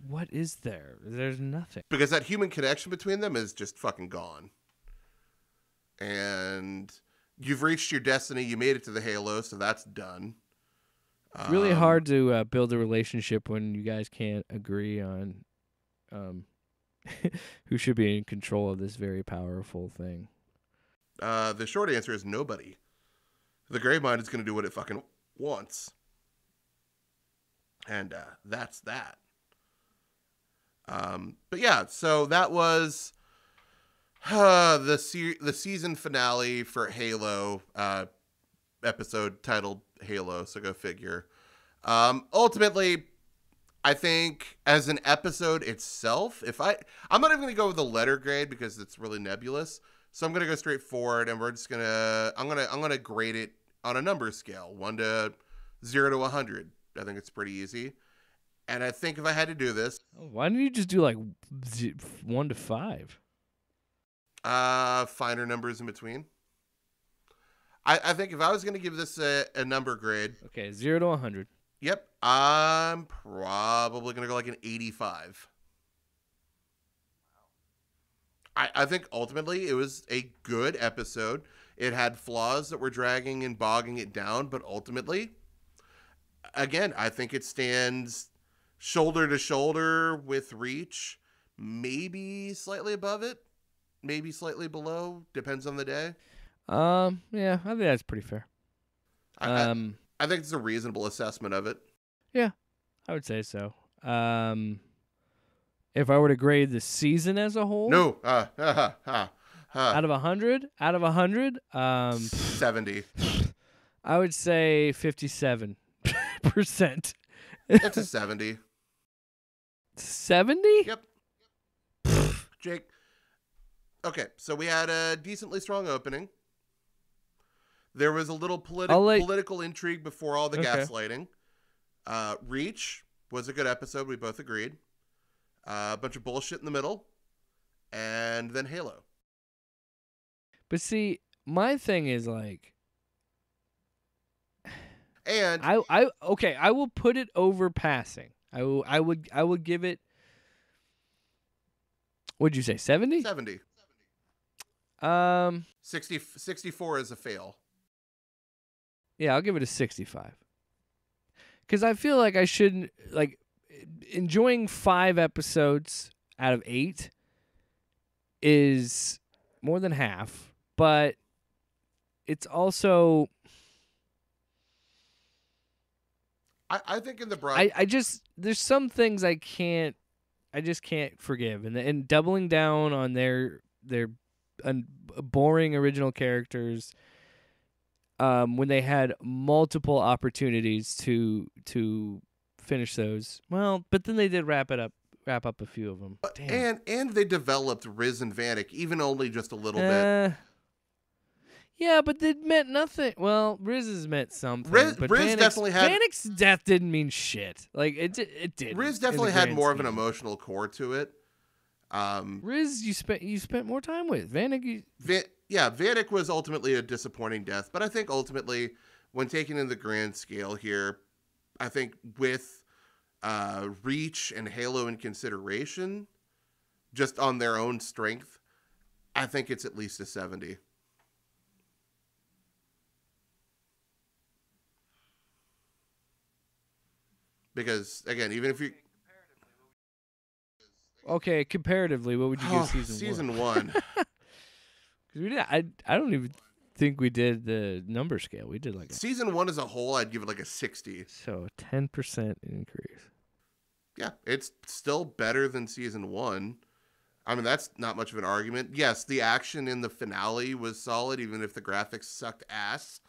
What is there? There's nothing. because that human connection between them is just fucking gone. And you've reached your destiny. You made it to the Halo, so that's done. It's really Um, hard to uh, build a relationship when you guys can't agree on um, who should be in control of this very powerful thing. Uh, the short answer is nobody. The Grave Mind is going to do what it fucking wants, and uh, that's that. Um, but yeah, so that was uh, the se- the season finale for Halo uh, episode titled Halo. So go figure. Um, ultimately, I think as an episode itself, if I I'm not even gonna go with a letter grade because it's really nebulous. So I'm gonna go straight forward, and we're just gonna I'm gonna I'm gonna grade it on a number scale, one to zero to hundred. I think it's pretty easy. And I think if I had to do this, Why don't you just do like one to five? uh, finer numbers in between. I, I think if I was gonna give this a, a number grade, Okay, zero to a hundred. Yep, I'm probably gonna go like an 85. I, I think ultimately it was a good episode. It had flaws that were dragging and bogging it down, but ultimately, again, I think it stands shoulder to shoulder with Reach, maybe slightly above it, maybe slightly below, depends on the day. Um, yeah, I think that's pretty fair. I, I- Um, I think it's a reasonable assessment of it. Yeah, I would say so. Um, if I were to grade the season as a whole, No, uh, ha, ha. out of a hundred, out of a hundred, um, 70. I would say fifty-seven percent. It's a 70. Yep. Jake. Okay, so we had a decently strong opening. There was a little politi- let- political intrigue before all the Okay. gaslighting. Uh, Reach was a good episode. We both agreed. Uh, a bunch of bullshit in the middle. And then Halo. But see, my thing is like, And I I okay, I will put it over passing. I I would I would give it What'd you say? 70? 70. Um 60, 64 is a fail. yeah, I'll give it a 65. Cuz I feel like I shouldn't like enjoying 5 episodes out of 8 is more than half, but it's also I, I think in the broad, I, I just there's some things I can't I just can't forgive and and doubling down on their their un, boring original characters um when they had multiple opportunities to to finish those well but then they did wrap it up wrap up a few of them Damn. and and they developed Riz and Vannak even only just a little bit. Yeah, but it meant nothing. Well, Riz's meant something. Riz- but Riz definitely had- Vannak's death didn't mean shit. Like it, it did. Riz definitely had more of an emotional core to it. Um, Riz, you spent you spent more time with Vannak. You, Va- yeah, Vannak was ultimately a disappointing death, but I think ultimately, when taken in the grand scale here, I think with uh, Reach and Halo in consideration, just on their own strength, I think it's at least a 70. Because again, even if you okay, comparatively, what would you give Oh, season, season one? one, 'Cause we did. I I don't even think we did the number scale. We did like a, season one as a whole, I'd give it like a 60. so ten percent increase. Yeah, it's still better than season one. I mean, that's not much of an argument. Yes, the action in the finale was solid, even if the graphics sucked ass.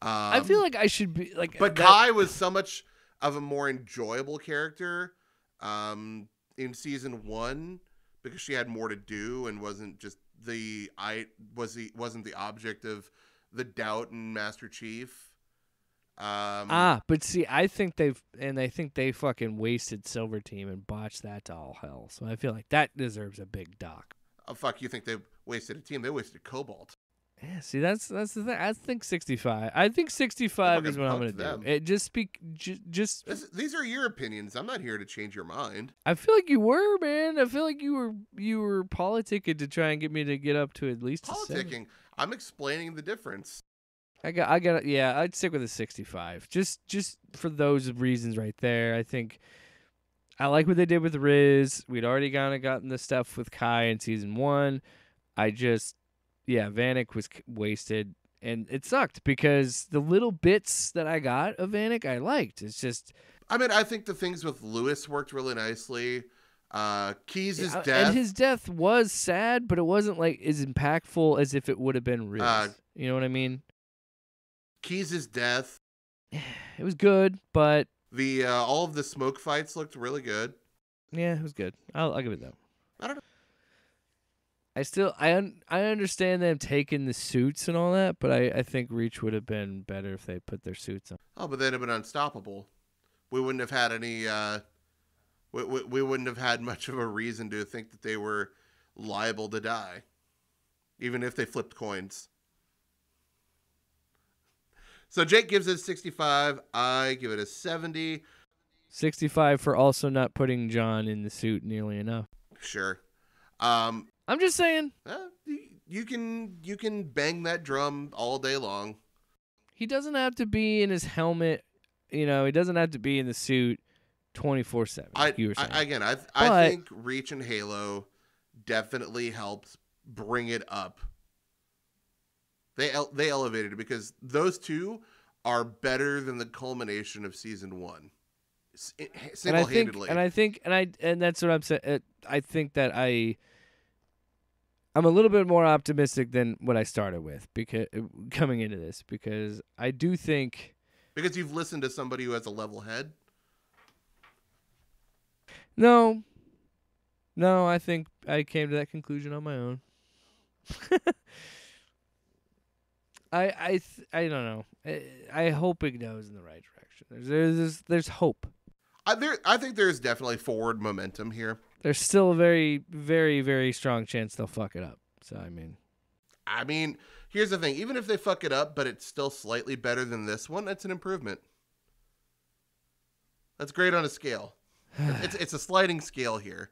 Um, I feel like I should be like. but that- Kai was so much of a more enjoyable character um, in season one because she had more to do and wasn't just the I was the wasn't the object of the doubt in Master Chief. Um, Ah, but see, I think they've and I think they fucking wasted Silver Team and botched that to all hell. So I feel like that deserves a big doc. oh, fuck, you think they wasted a team? They wasted Cobalt. Yeah, see, that's that's the thing. I think sixty-five. I think sixty-five is fucking what I'm gonna pumped do. It just speak, ju- just. This, these are your opinions. I'm not here to change your mind. I feel like you were, man. I feel like you were you were politicking to try and get me to get up to at least. Politicking. I'm explaining the difference. I got, I got, yeah. I'd stick with a sixty-five, just just for those reasons right there. I think I like what they did with Riz. We'd already kind of gotten the stuff with Kai in season one. I just, yeah, Vannak was wasted, and it sucked because the little bits that I got of Vannak, I liked. It's just I mean, I think the things with Lewis worked really nicely. Uh, Keyes' Yeah, death. and his death was sad, but it wasn't like as impactful as if it would have been real. Uh, you know what I mean? Keyes' death. It was good, but The uh, all of the smoke fights looked really good. yeah, it was good. I'll, I'll give it that. I don't know. I still I un- I understand them taking the suits and all that, but I, I think Reach would have been better if they put their suits on. Oh, but they'd have been unstoppable. We wouldn't have had any. Uh, we, we, we wouldn't have had much of a reason to think that they were liable to die, even if they flipped coins. So Jake gives it a 65. I give it a 70. 65 for also not putting John in the suit nearly enough. Sure. Um, I'm just saying, uh, you can you can bang that drum all day long. he doesn't have to be in his helmet, you know, he doesn't have to be in the suit 24/7. I, you were saying. I again, I I But- think Reach and Halo definitely helped bring it up. They they elevated it because those two are better than the culmination of season one, S- and I think and I think and I and that's what I'm saying. Uh, I think that I I'm a little bit more optimistic than what I started with because uh, coming into this because I do think because you've listened to somebody who has a level head. no no I think I came to that conclusion on my own. I I th- I don't know. I, I hope it goes in the right direction. There's there's there's hope. I, there, I think there's definitely forward momentum here. There's still a very very very strong chance they'll fuck it up. So I mean, I mean, here's the thing: even if they fuck it up, but it's still slightly better than this one, that's an improvement. That's great on a scale. it's it's a sliding scale here.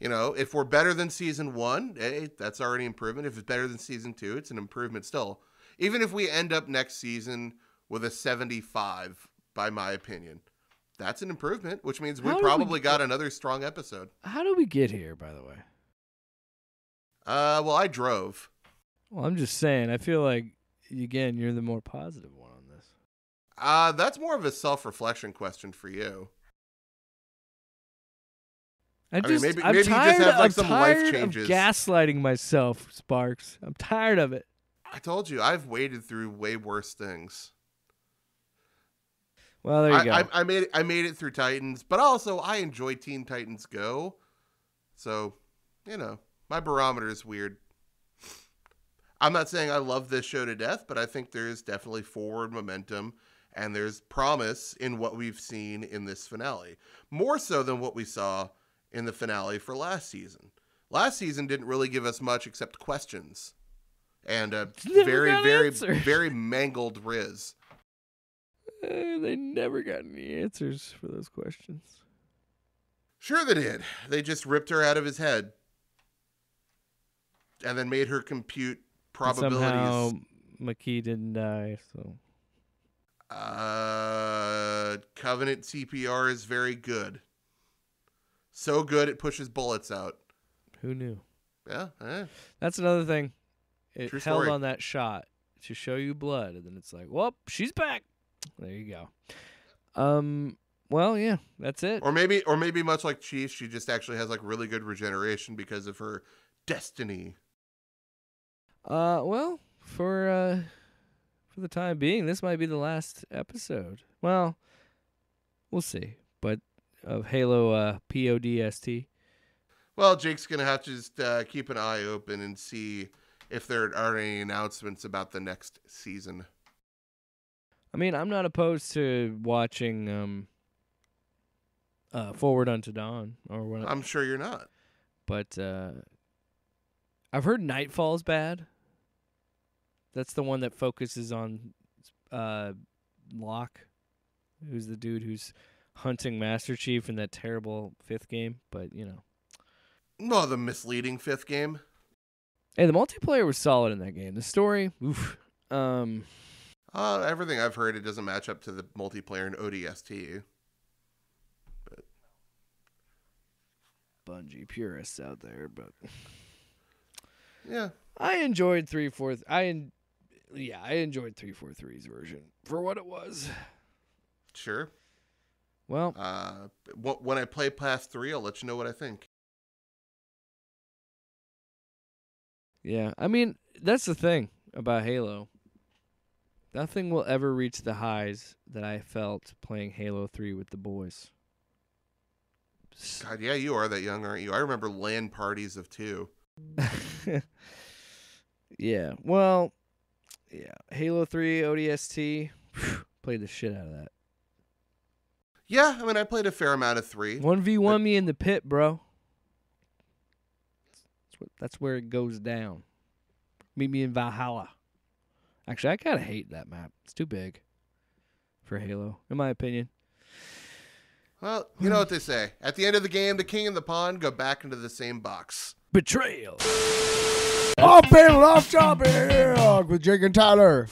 You know, if we're better than season one, hey, that's already improvement. If it's better than season two, it's an improvement still. Even if we end up next season with a 75, by my opinion, that's an improvement, which means we we probably get- got another strong episode. How did we get here, by the way? Uh, well, I drove. Well, I'm just saying. I feel like again, you're the more positive one on this. Uh, that's more of a self-reflection question for you. I mean, just, maybe- I'm maybe you just tired, have, like, I'm some life tired changes. of gaslighting myself, Sparks. I'm tired of it. I told you, I've waded through way worse things. Well, there you I, go. I, I made it, I made it through Titans, but also I enjoy Teen Titans Go. So, you know, my barometer is weird. I'm not saying I love this show to death, but I think there is definitely forward momentum and there's promise in what we've seen in this finale. More so than what we saw in the finale for last season. Last season didn't really give us much except questions and a very, very, very mangled Riz. Eh, they never got any answers for those questions. Sure, they did. They just ripped her out of his head and then made her compute probabilities. Somehow Makee didn't die, so Uh, Covenant CPR is very good. So good it pushes bullets out. who knew? Yeah, eh. That's another thing. It True held story. on that shot to show you blood, and then it's like, well, she's back. There you go. Um. Well, yeah, that's it. Or maybe, or maybe much like Chief, she just actually has like really good regeneration because of her destiny. Uh. Well, for uh, for the time being, this might be the last episode. Well, we'll see. But of Halo uh, PODST. Well, Jake's gonna have to just uh, keep an eye open and see if there are any announcements about the next season. I mean, I'm not opposed to watching um. Uh, Forward Unto Dawn or what? I'm sure you're not. but uh, I've heard Nightfall's bad. That's the one that focuses on uh, Locke, who's the dude who's hunting Master Chief in that terrible fifth game. But you know, No, the misleading fifth game. hey, the multiplayer was solid in that game. The story, oof. Um, Uh, everything I've heard, it doesn't match up to the multiplayer in ODST. But Bungie purists out there, but Yeah, I enjoyed three four. I en- yeah, I enjoyed three four three's version for what it was. sure. Well, Uh, when I play past three, I'll let you know what I think. Yeah, I mean that's the thing about Halo. Nothing will ever reach the highs that I felt playing Halo 3 with the boys. God, yeah, you are that young, aren't you? I remember LAN parties of two. yeah, well, yeah, Halo 3 ODST played the shit out of that. Yeah, I mean, I played a fair amount of three. 1v1 me in the pit, bro. That's, what, that's where it goes down. Meet me in Valhalla. Actually, I kind of hate that map. It's too big for Halo, in my opinion. Well, you know what they say. At the end of the game, the king and the pawn go back into the same box. Betrayal. Off panel, off topic with Jake and Tyler.